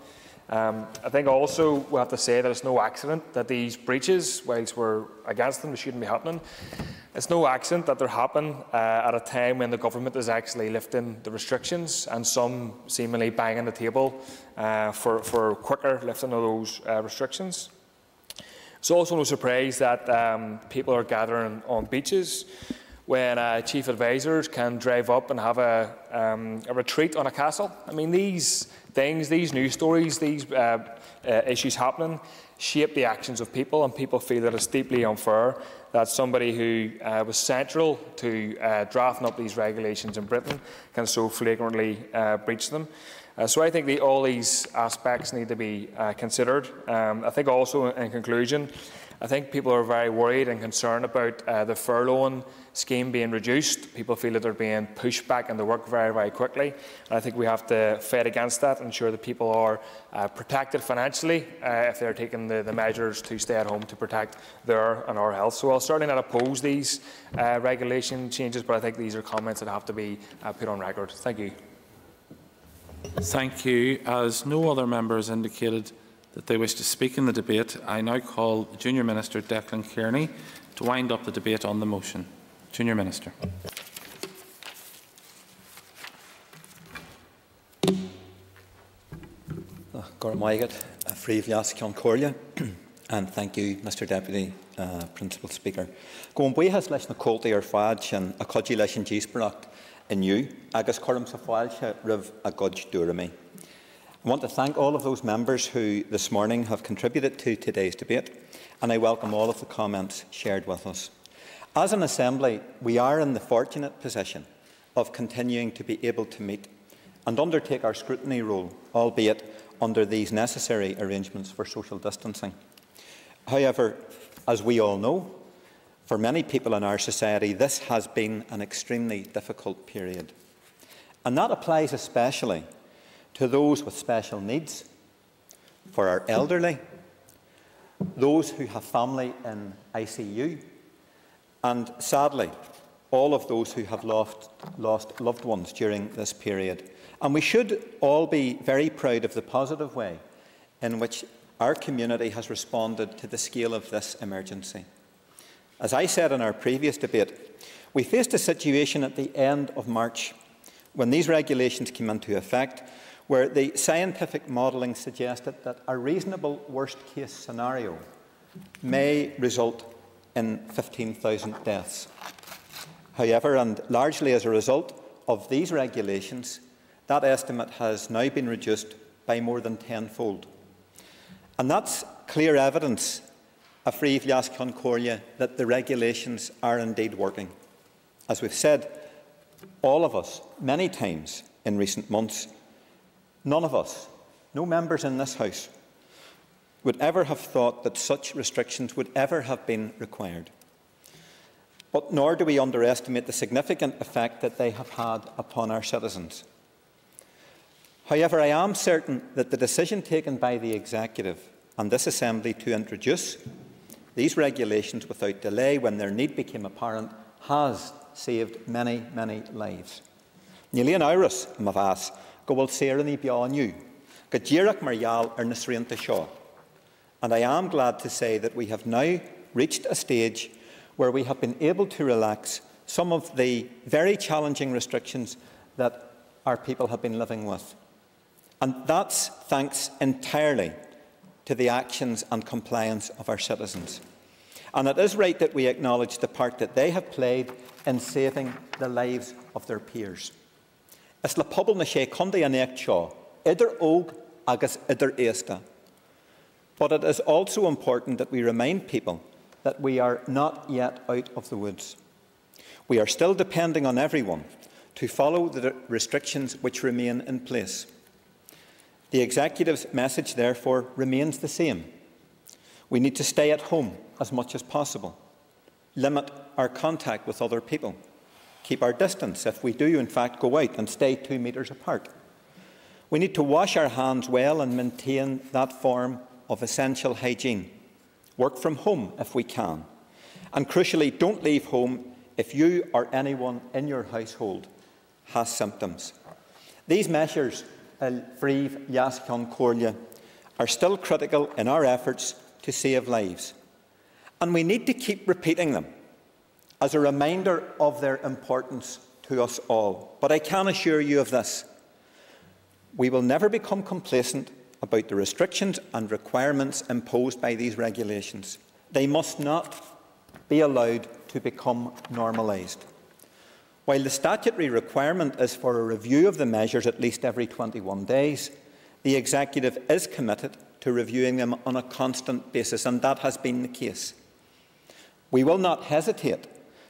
N: Um, I think also we have to say that it's no accident that these breaches, whilst we're against them, they shouldn't be happening. It's no accident that they're happening uh, at a time when the government is actually lifting the restrictions and some seemingly banging the table uh, for, for quicker lifting of those uh, restrictions. It's also no surprise that um, people are gathering on beaches when uh, chief advisors can drive up and have a, um, a retreat on a castle. I mean, these things, these news stories, these uh, uh, issues happening shape the actions of people, and people feel that it's deeply unfair that somebody who uh, was central to uh, drafting up these regulations in Britain can so flagrantly uh, breach them. Uh, so I think the, all these aspects need to be uh, considered. Um, I think also, in conclusion, I think people are very worried and concerned about uh, the furloughing scheme being reduced. People feel that they're being pushed back into work very, very quickly. And I think we have to fight against that, and ensure that people are uh, protected financially uh, if they're taking the, the, measures to stay at home to protect their and our health. So I'll certainly not oppose these uh, regulation changes, but I think these are comments that have to be uh, put on record. Thank you.
A: Thank you. As no other members indicated, that they wish to speak in the debate, I now call Junior Minister Declan Kearney to wind up the debate on the motion. Junior Minister.
O: and thank you, Mr Deputy uh, Principal Speaker. Going buíhas leis na cótaí ar fád sin a codí leis an díospracht inniu, agus chum sa fáilte rih a god dúra mé. I want to thank all of those members who this morning have contributed to today's debate, and I welcome all of the comments shared with us. As an Assembly, we are in the fortunate position of continuing to be able to meet and undertake our scrutiny role, albeit under these necessary arrangements for social distancing. However, as we all know, for many people in our society, this has been an extremely difficult period. And that applies especially to those with special needs, for our elderly, those who have family in ICU, and sadly, all of those who have lost, lost loved ones during this period. And we should all be very proud of the positive way in which our community has responded to the scale of this emergency. As I said in our previous debate, we faced a situation at the end of March when these regulations came into effect where the scientific modelling suggested that a reasonable worst-case scenario may result in 15,000 deaths. However, and largely as a result of these regulations, that estimate has now been reduced by more than tenfold. And that's clear evidence a fríomh leascán cóirle that the regulations are indeed working. As we've said, all of us, many times in recent months, none of us, no members in this House, would ever have thought that such restrictions would ever have been required. But nor do we underestimate the significant effect that they have had upon our citizens. However, I am certain that the decision taken by the Executive and this Assembly to introduce these regulations without delay when their need became apparent has saved many, many lives. Níl an áras go bhfuil séaní beániu, go ddíireach margheall ar na. And I am glad to say that we have now reached a stage where we have been able to relax some of the very challenging restrictions that our people have been living with. And that's thanks entirely to the actions and compliance of our citizens. And it is right that we acknowledge the part that they have played in saving the lives of their peers. Is le pobl na sé an seo, idir óg agus idir éasta. But it is also important that we remind people that we are not yet out of the woods. We are still depending on everyone to follow the restrictions which remain in place. The Executive's message, therefore, remains the same. We need to stay at home as much as possible, limit our contact with other people, keep our distance if we do, in fact, go out and stay two metres apart. We need to wash our hands well and maintain that form of essential hygiene. Work from home if we can. And crucially, don't leave home if you or anyone in your household has symptoms. These measures Fríomh Leascán Cóirle are still critical in our efforts to save lives. And we need to keep repeating them as a reminder of their importance to us all. But I can assure you of this. We will never become complacent about the restrictions and requirements imposed by these regulations. They must not be allowed to become normalised. While the statutory requirement is for a review of the measures at least every 21 days, the Executive is committed to reviewing them on a constant basis, and that has been the case. We will not hesitate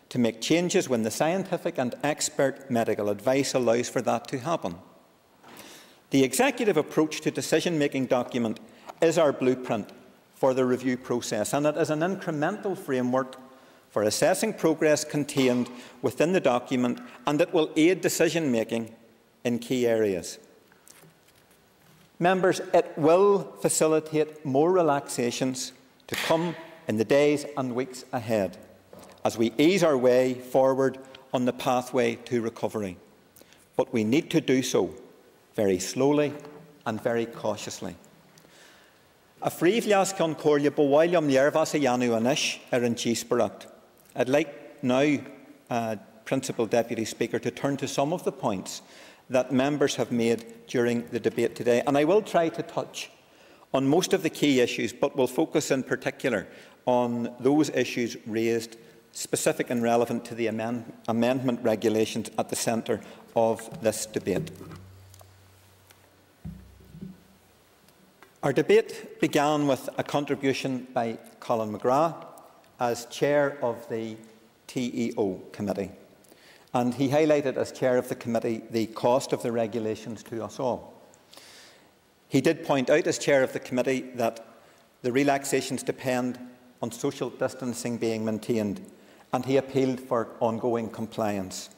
O: to make changes when the scientific and expert medical advice allows for that to happen. The Executive approach to decision-making document is our blueprint for the review process, and it is an incremental framework for assessing progress contained within the document and it will aid decision making in key areas. Members, it will facilitate more relaxations to come in the days and weeks ahead as we ease our way forward on the pathway to recovery. But we need to do so very slowly and very cautiously. A fríomh leascán cóirle bhhail am nearhas a. I'd like now, uh, Principal Deputy Speaker, to turn to some of the points that members have made during the debate today. And I will try to touch on most of the key issues, but will focus in particular on those issues raised specific and relevant to the amend amendment regulations at the centre of this debate. Our debate began with a contribution by Colin McGrath as chair of the TEO committee. And he highlighted as chair of the committee the cost of the regulations to us all. He did point out as chair of the committee that the relaxations depend on social distancing being maintained, and he appealed for ongoing compliance.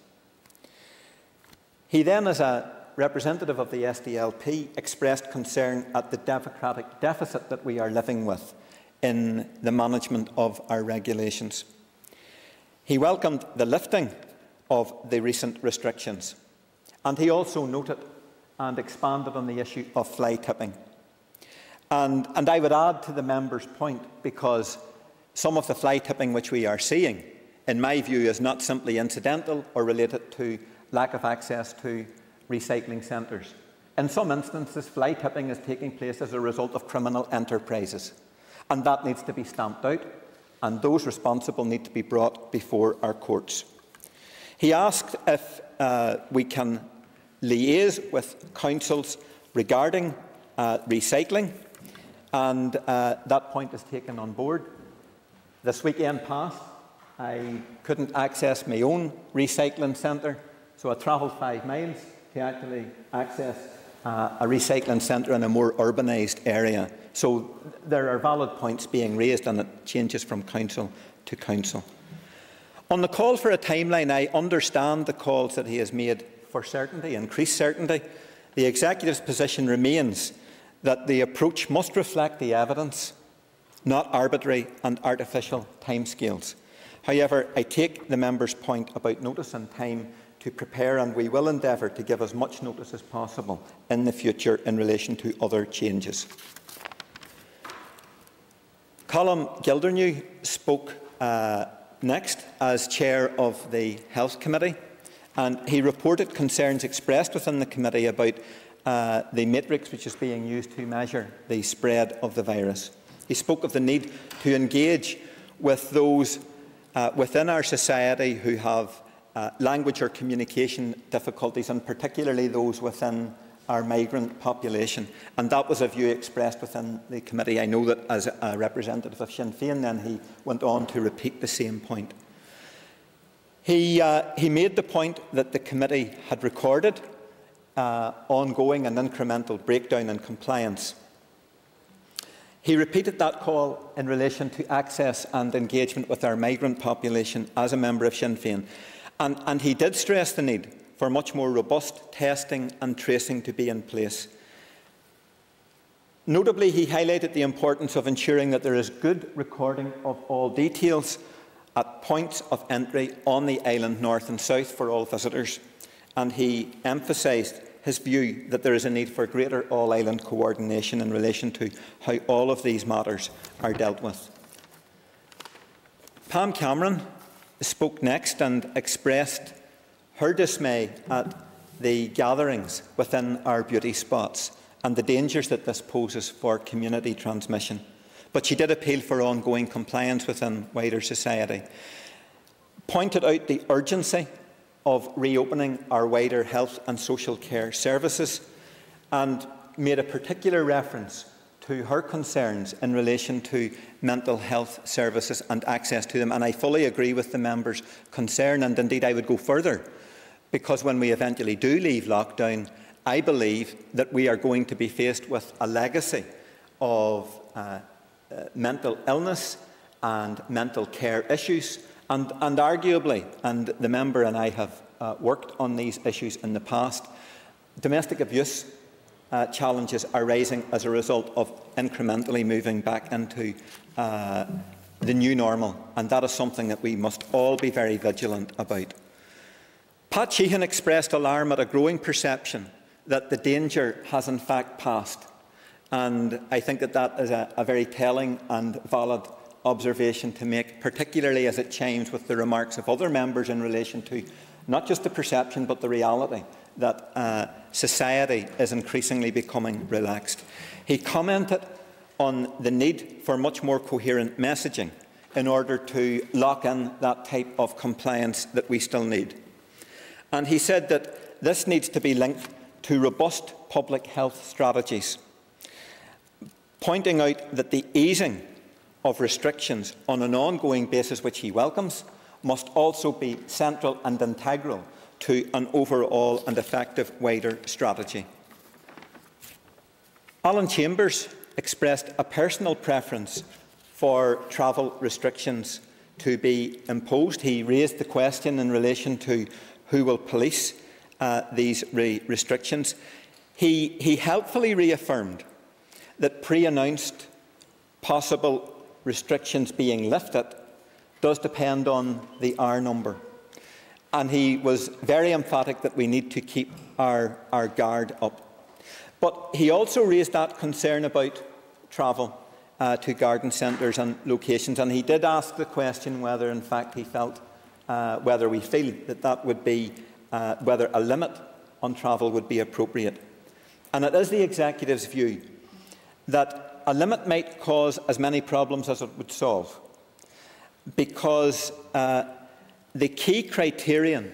O: He then, as a representative of the SDLP, expressed concern at the democratic deficit that we are living with in the management of our regulations. He welcomed the lifting of the recent restrictions, and he also noted and expanded on the issue of fly tipping. And, and I would add to the member's point because some of the fly tipping which we are seeing, in my view, is not simply incidental or related to lack of access to recycling centres. In some instances, fly tipping is taking place as a result of criminal enterprises, and that needs to be stamped out, and those responsible need to be brought before our courts. He asked if uh, we can liaise with councils regarding uh, recycling, and uh, that point is taken on board. This weekend past, I couldn't access my own recycling centre, so I travelled five miles to actually access uh, a recycling centre in a more urbanised area. So there are valid points being raised, and it changes from council to council. On the call for a timeline, I understand the calls that he has made for certainty, increased certainty. The Executive's position remains that the approach must reflect the evidence, not arbitrary and artificial timescales. However, I take the member's point about notice and time to prepare, and we will endeavour to give as much notice as possible in the future in relation to other changes. Colm Gildernew spoke uh, next as chair of the Health Committee, and he reported concerns expressed within the committee about uh, the matrix which is being used to measure the spread of the virus. He spoke of the need to engage with those uh, within our society who have uh, language or communication difficulties, and particularly those within our migrant population. And that was a view expressed within the committee. I know that as a representative of Sinn Féin, then he went on to repeat the same point. He, uh, he made the point that the committee had recorded uh, ongoing and incremental breakdown in compliance. He repeated that call in relation to access and engagement with our migrant population as a member of Sinn Féin. And, and he did stress the need for much more robust testing and tracing to be in place. Notably, he highlighted the importance of ensuring that there is good recording of all details at points of entry on the island north and south for all visitors, and he emphasised his view that there is a need for greater all-island coordination in relation to how all of these matters are dealt with. Pam Cameron spoke next and expressed her dismay at the gatherings within our beauty spots and the dangers that this poses for community transmission. But she did appeal for ongoing compliance within wider society, pointed out the urgency of reopening our wider health and social care services, and made a particular reference to her concerns in relation to mental health services and access to them. And I fully agree with the member's concern, and indeed I would go further, because when we eventually do leave lockdown, I believe that we are going to be faced with a legacy of uh, uh, mental illness and mental care issues. And, and, arguably, and the member and I have uh, worked on these issues in the past, domestic abuse uh, challenges are rising as a result of incrementally moving back into uh, the new normal, and that is something that we must all be very vigilant about. Pat Sheehan expressed alarm at a growing perception that the danger has in fact passed, and I think that that is a, a very telling and valid observation to make, particularly as it chimes with the remarks of other members in relation to not just the perception but the reality that uh, society is increasingly becoming relaxed. He commented on the need for much more coherent messaging in order to lock in that type of compliance that we still need. And he said that this needs to be linked to robust public health strategies, pointing out that the easing of restrictions on an ongoing basis, which he welcomes, must also be central and integral to an overall and effective wider strategy. Alan Chambers expressed a personal preference for travel restrictions to be imposed. He raised the question in relation to who will police uh, these re restrictions. He, he helpfully reaffirmed that pre-announced possible restrictions being lifted does depend on the R number. And he was very emphatic that we need to keep our, our guard up. But he also raised that concern about travel uh, to garden centres and locations. And he did ask the question whether, in fact, he felt uh, whether we feel that that would be uh, whether a limit on travel would be appropriate. And it is the executive's view that a limit might cause as many problems as it would solve, because uh, the key criterion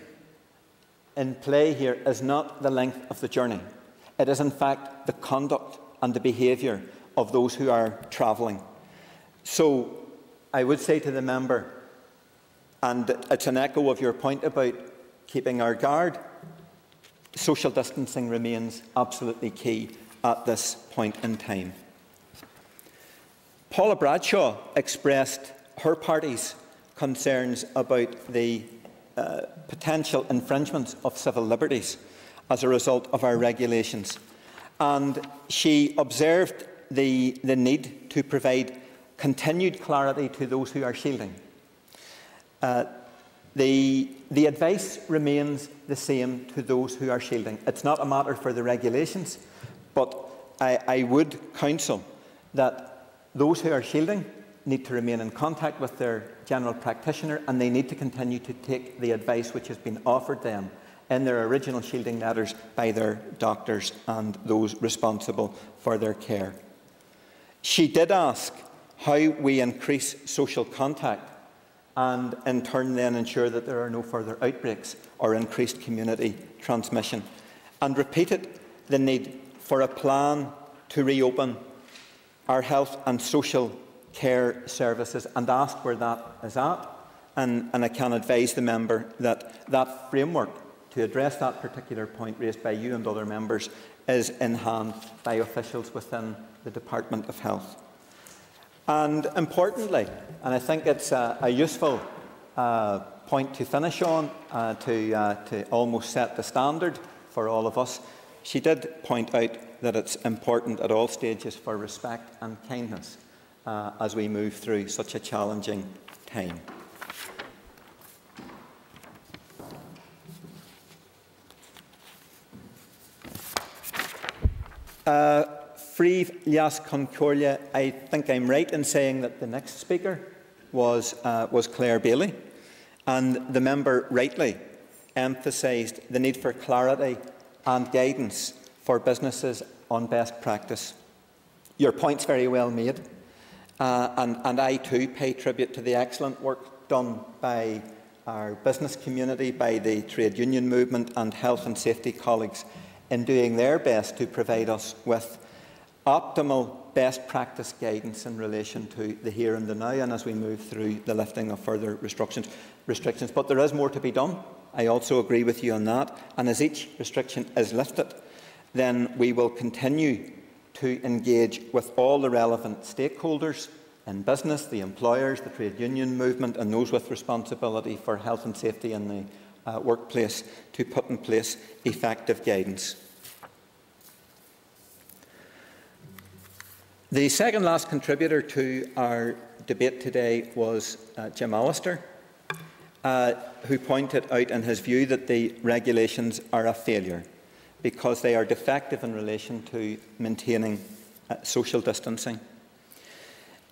O: in play here is not the length of the journey. It is, in fact, the conduct and the behaviour of those who are travelling. So I would say to the member, and it's an echo of your point about keeping our guard, social distancing remains absolutely key at this point in time. Paula Bradshaw expressed her party's concerns about the uh, potential infringements of civil liberties as a result of our regulations. And she observed the, the need to provide continued clarity to those who are shielding. Uh, the, the advice remains the same to those who are shielding. It's not a matter for the regulations, but I, I would counsel that those who are shielding need to remain in contact with their general practitioner and they need to continue to take the advice which has been offered them in their original shielding letters by their doctors and those responsible for their care. She did ask how we increase social contact and in turn then ensure that there are no further outbreaks or increased community transmission, and repeated the need for a plan to reopen our health and social care services and asked where that is at. And, and I can advise the member that that framework to address that particular point raised by you and other members is in hand by officials within the Department of Health. And importantly, and I think it's a, a useful uh, point to finish on, uh, to, uh, to almost set the standard for all of us, she did point out that it's important at all stages for respect and kindness uh, as we move through such a challenging time. Uh, Lias Concordia, I think I'm right in saying that the next speaker was, uh, was Claire Bailey, and the member rightly emphasised the need for clarity and guidance for businesses on best practice. Your point's very well made, uh, and, and I too pay tribute to the excellent work done by our business community, by the trade union movement and health and safety colleagues in doing their best to provide us with optimal best practice guidance in relation to the here and the now and as we move through the lifting of further restrictions. restrictions. But there is more to be done. I also agree with you on that. And as each restriction is lifted, then we will continue to engage with all the relevant stakeholders in business, the employers, the trade union movement, and those with responsibility for health and safety in the uh, workplace to put in place effective guidance. The second last contributor to our debate today was uh, Jim Allister, uh, who pointed out in his view that the regulations are a failure because they are defective in relation to maintaining uh, social distancing.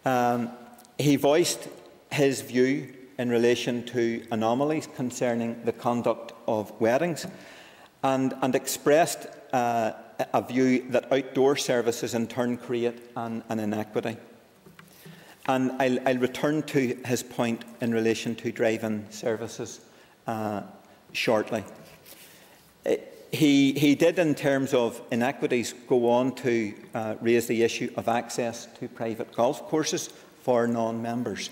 O: Um, he voiced his view in relation to anomalies concerning the conduct of weddings and, and expressed uh, a view that outdoor services in turn create an, an inequity. And I'll, I'll, return to his point in relation to drive-in services uh, shortly. Uh, he, he, did, in terms of inequities, go on to uh, raise the issue of access to private golf courses for non-members.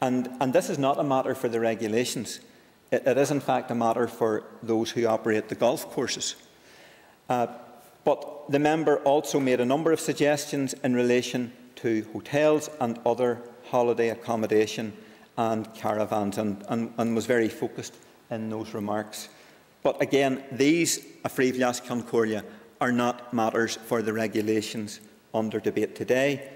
O: And, and, this is not a matter for the regulations. It, it is, in fact, a matter for those who operate the golf courses. Uh, but the member also made a number of suggestions in relation to hotels and other holiday accommodation and caravans and, and, and was very focused in those remarks. But again, these, Afrivlias Concordia, are not matters for the regulations under debate today,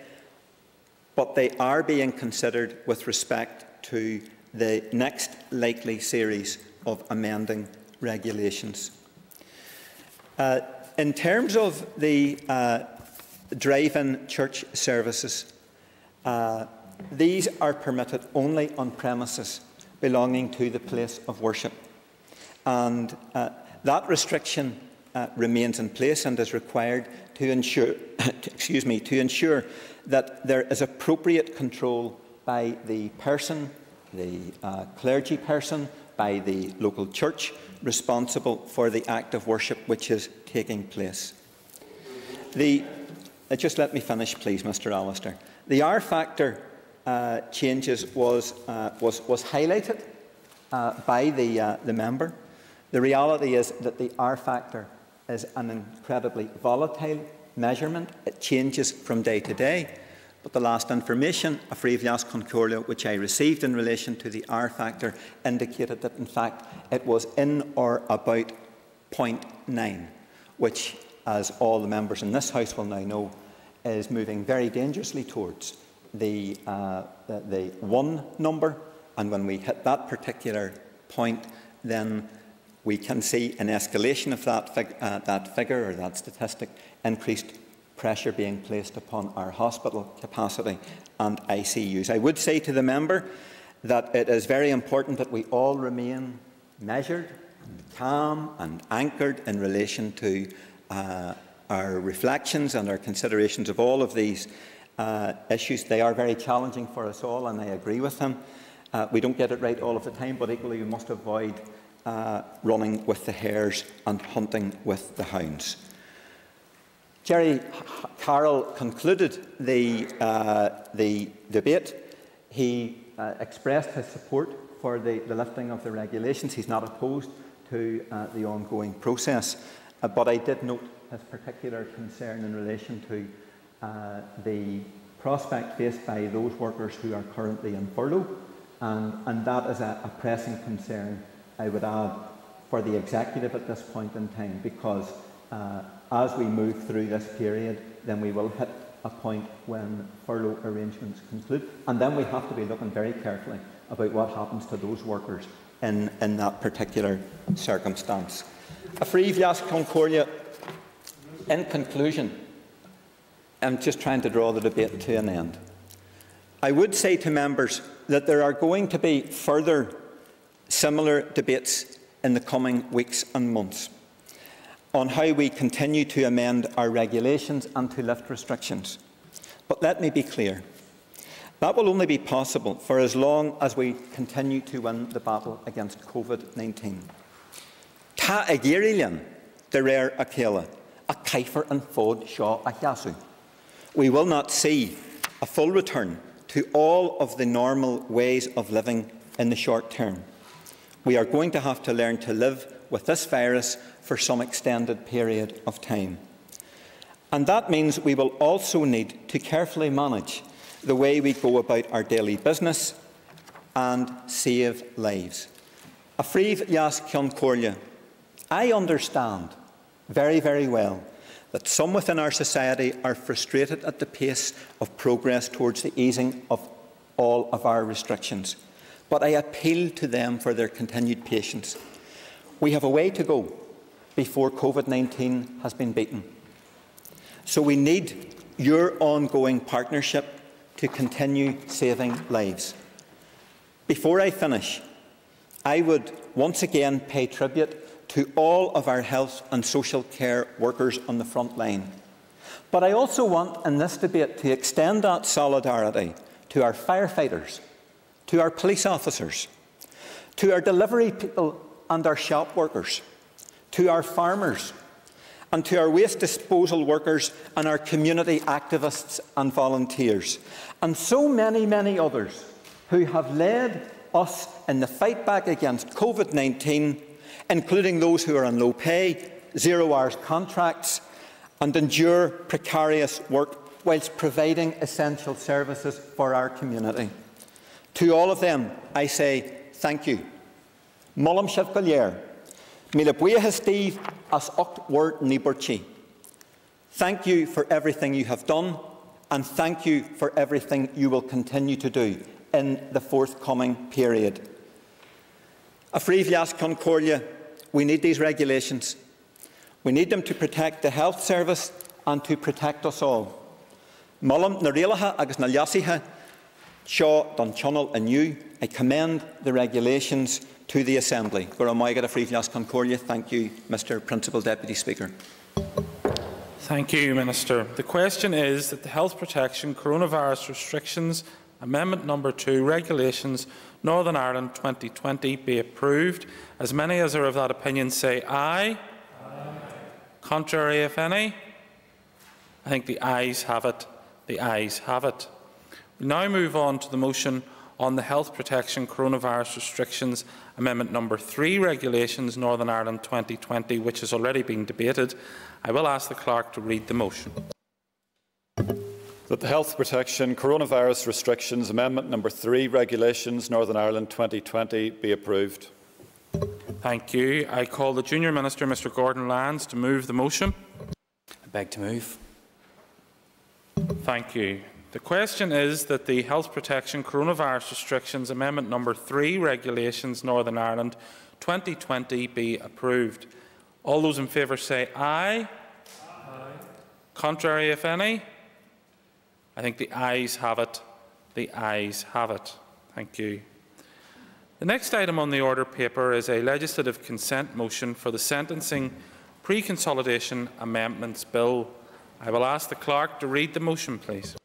O: but they are being considered with respect to the next likely series of amending regulations. Uh, in terms of the uh, drive-in church services, Uh, these are permitted only on premises belonging to the place of worship. And uh, that restriction uh, remains in place and is required to ensure, excuse me, to ensure that there is appropriate control by the person, the uh, clergy person, by the local church responsible for the act of worship which is taking place. The, uh, just let me finish, please, Mr Allister. The R factor uh, changes was, uh, was, was highlighted uh, by the, the member. The reality is that the R factor is an incredibly volatile measurement. It changes from day to day. But the last information, a Freevias Concordia, which I received in relation to the R factor, indicated that in fact it was in or about 0.9, which, as all the members in this House will now know, is moving very dangerously towards the, uh, the, the one number. And when we hit that particular point, then we can see an escalation of that, fig uh, that figure or that statistic, increased pressure being placed upon our hospital capacity and ICUs. I would say to the member that it is very important that we all remain measured, and calm and anchored in relation to uh, our reflections and our considerations of all of these uh, issues. They are very challenging for us all, and I agree with him. Uh, we don't get it right all of the time, but equally we must avoid uh, running with the hares and hunting with the hounds. Gerry Carroll concluded the, uh, the debate. He uh, expressed his support for the, the, lifting of the regulations. He's not opposed to uh, the ongoing process. Uh, but I did note his particular concern in relation to uh, the prospect faced by those workers who are currently in furlough. And, and that is a, a pressing concern, I would add, for the executive at this point in time, because uh, as we move through this period, then we will hit a point when furlough arrangements conclude. And then we have to be looking very carefully about what happens to those workers in, in that particular circumstance. A free Concordia, in conclusion, I'm just trying to draw the debate to an end. I would say to members that there are going to be further similar debates in the coming weeks and months on how we continue to amend our regulations and to lift restrictions. But let me be clear. That will only be possible for as long as we continue to win the battle against COVID-19. Ta agirilian de rare akela, a kaifer and fod shaw a yasu. We will not see a full return to all of the normal ways of living in the short term. We are going to have to learn to live with this virus for some extended period of time. And that means we will also need to carefully manage the way we go about our daily business and save lives. I understand very, very well that some within our society are frustrated at the pace of progress towards the easing of all of our restrictions. But I appeal to them for their continued patience. We have a way to go before COVID 19 has been beaten. So we need your ongoing partnership to continue saving lives. Before I finish, I would once again pay tribute to all of our health and social care workers on the front line. But I also want in this debate to extend that solidarity to our firefighters, to our police officers, to our delivery people and our shop workers, to our farmers, and to our waste disposal workers and our community activists and volunteers, and so many, many others who have led us in the fight back against COVID 19, including those who are on low pay, zero hours contracts, and endure precarious work whilst providing essential services for our community. To all of them, I say thank you. Molam míle buíthe Steve as 8 word níbortí. Thank you for everything you have done, and thank you for everything you will continue to do in the forthcoming period. A free Freevias Concordia, we need these regulations. We need them to protect the health service and to protect us all. Mullam na réalathe agus na leasithe seo don channel aniu. I commend the regulations to the Assembly. Gur mai a fríomhleas Concordia. Thank you, Mr Principal Deputy Speaker.
A: Thank you, Minister. The question is that the Health Protection Coronavirus Restrictions Amendment Number 2 Regulations Northern Ireland 2020 be approved. As many as are of that opinion say aye. aye. Contrary, if any? I think the ayes have it. The ayes have it. We now move on to the motion on the Health Protection Coronavirus Restrictions Amendment Number 3 Regulations Northern Ireland 2020, which has already been debated. I will ask the Clerk to read the motion.
P: That the Health Protection Coronavirus Restrictions Amendment Number 3 Regulations Northern Ireland 2020 be approved.
A: Thank you. I call the Junior Minister, Mr Gordon Lyons, to move the motion.
C: I beg to move.
A: Thank you. The question is that the Health Protection Coronavirus Restrictions Amendment Number 3 Regulations Northern Ireland 2020 be approved. All those in favour say aye. aye. Contrary, if any? I think the ayes have it. The ayes have it. Thank you. The next item on the order paper is a legislative consent motion for the Sentencing Pre-Consolidation Amendments Bill. I will ask the Clerk to read the motion, please.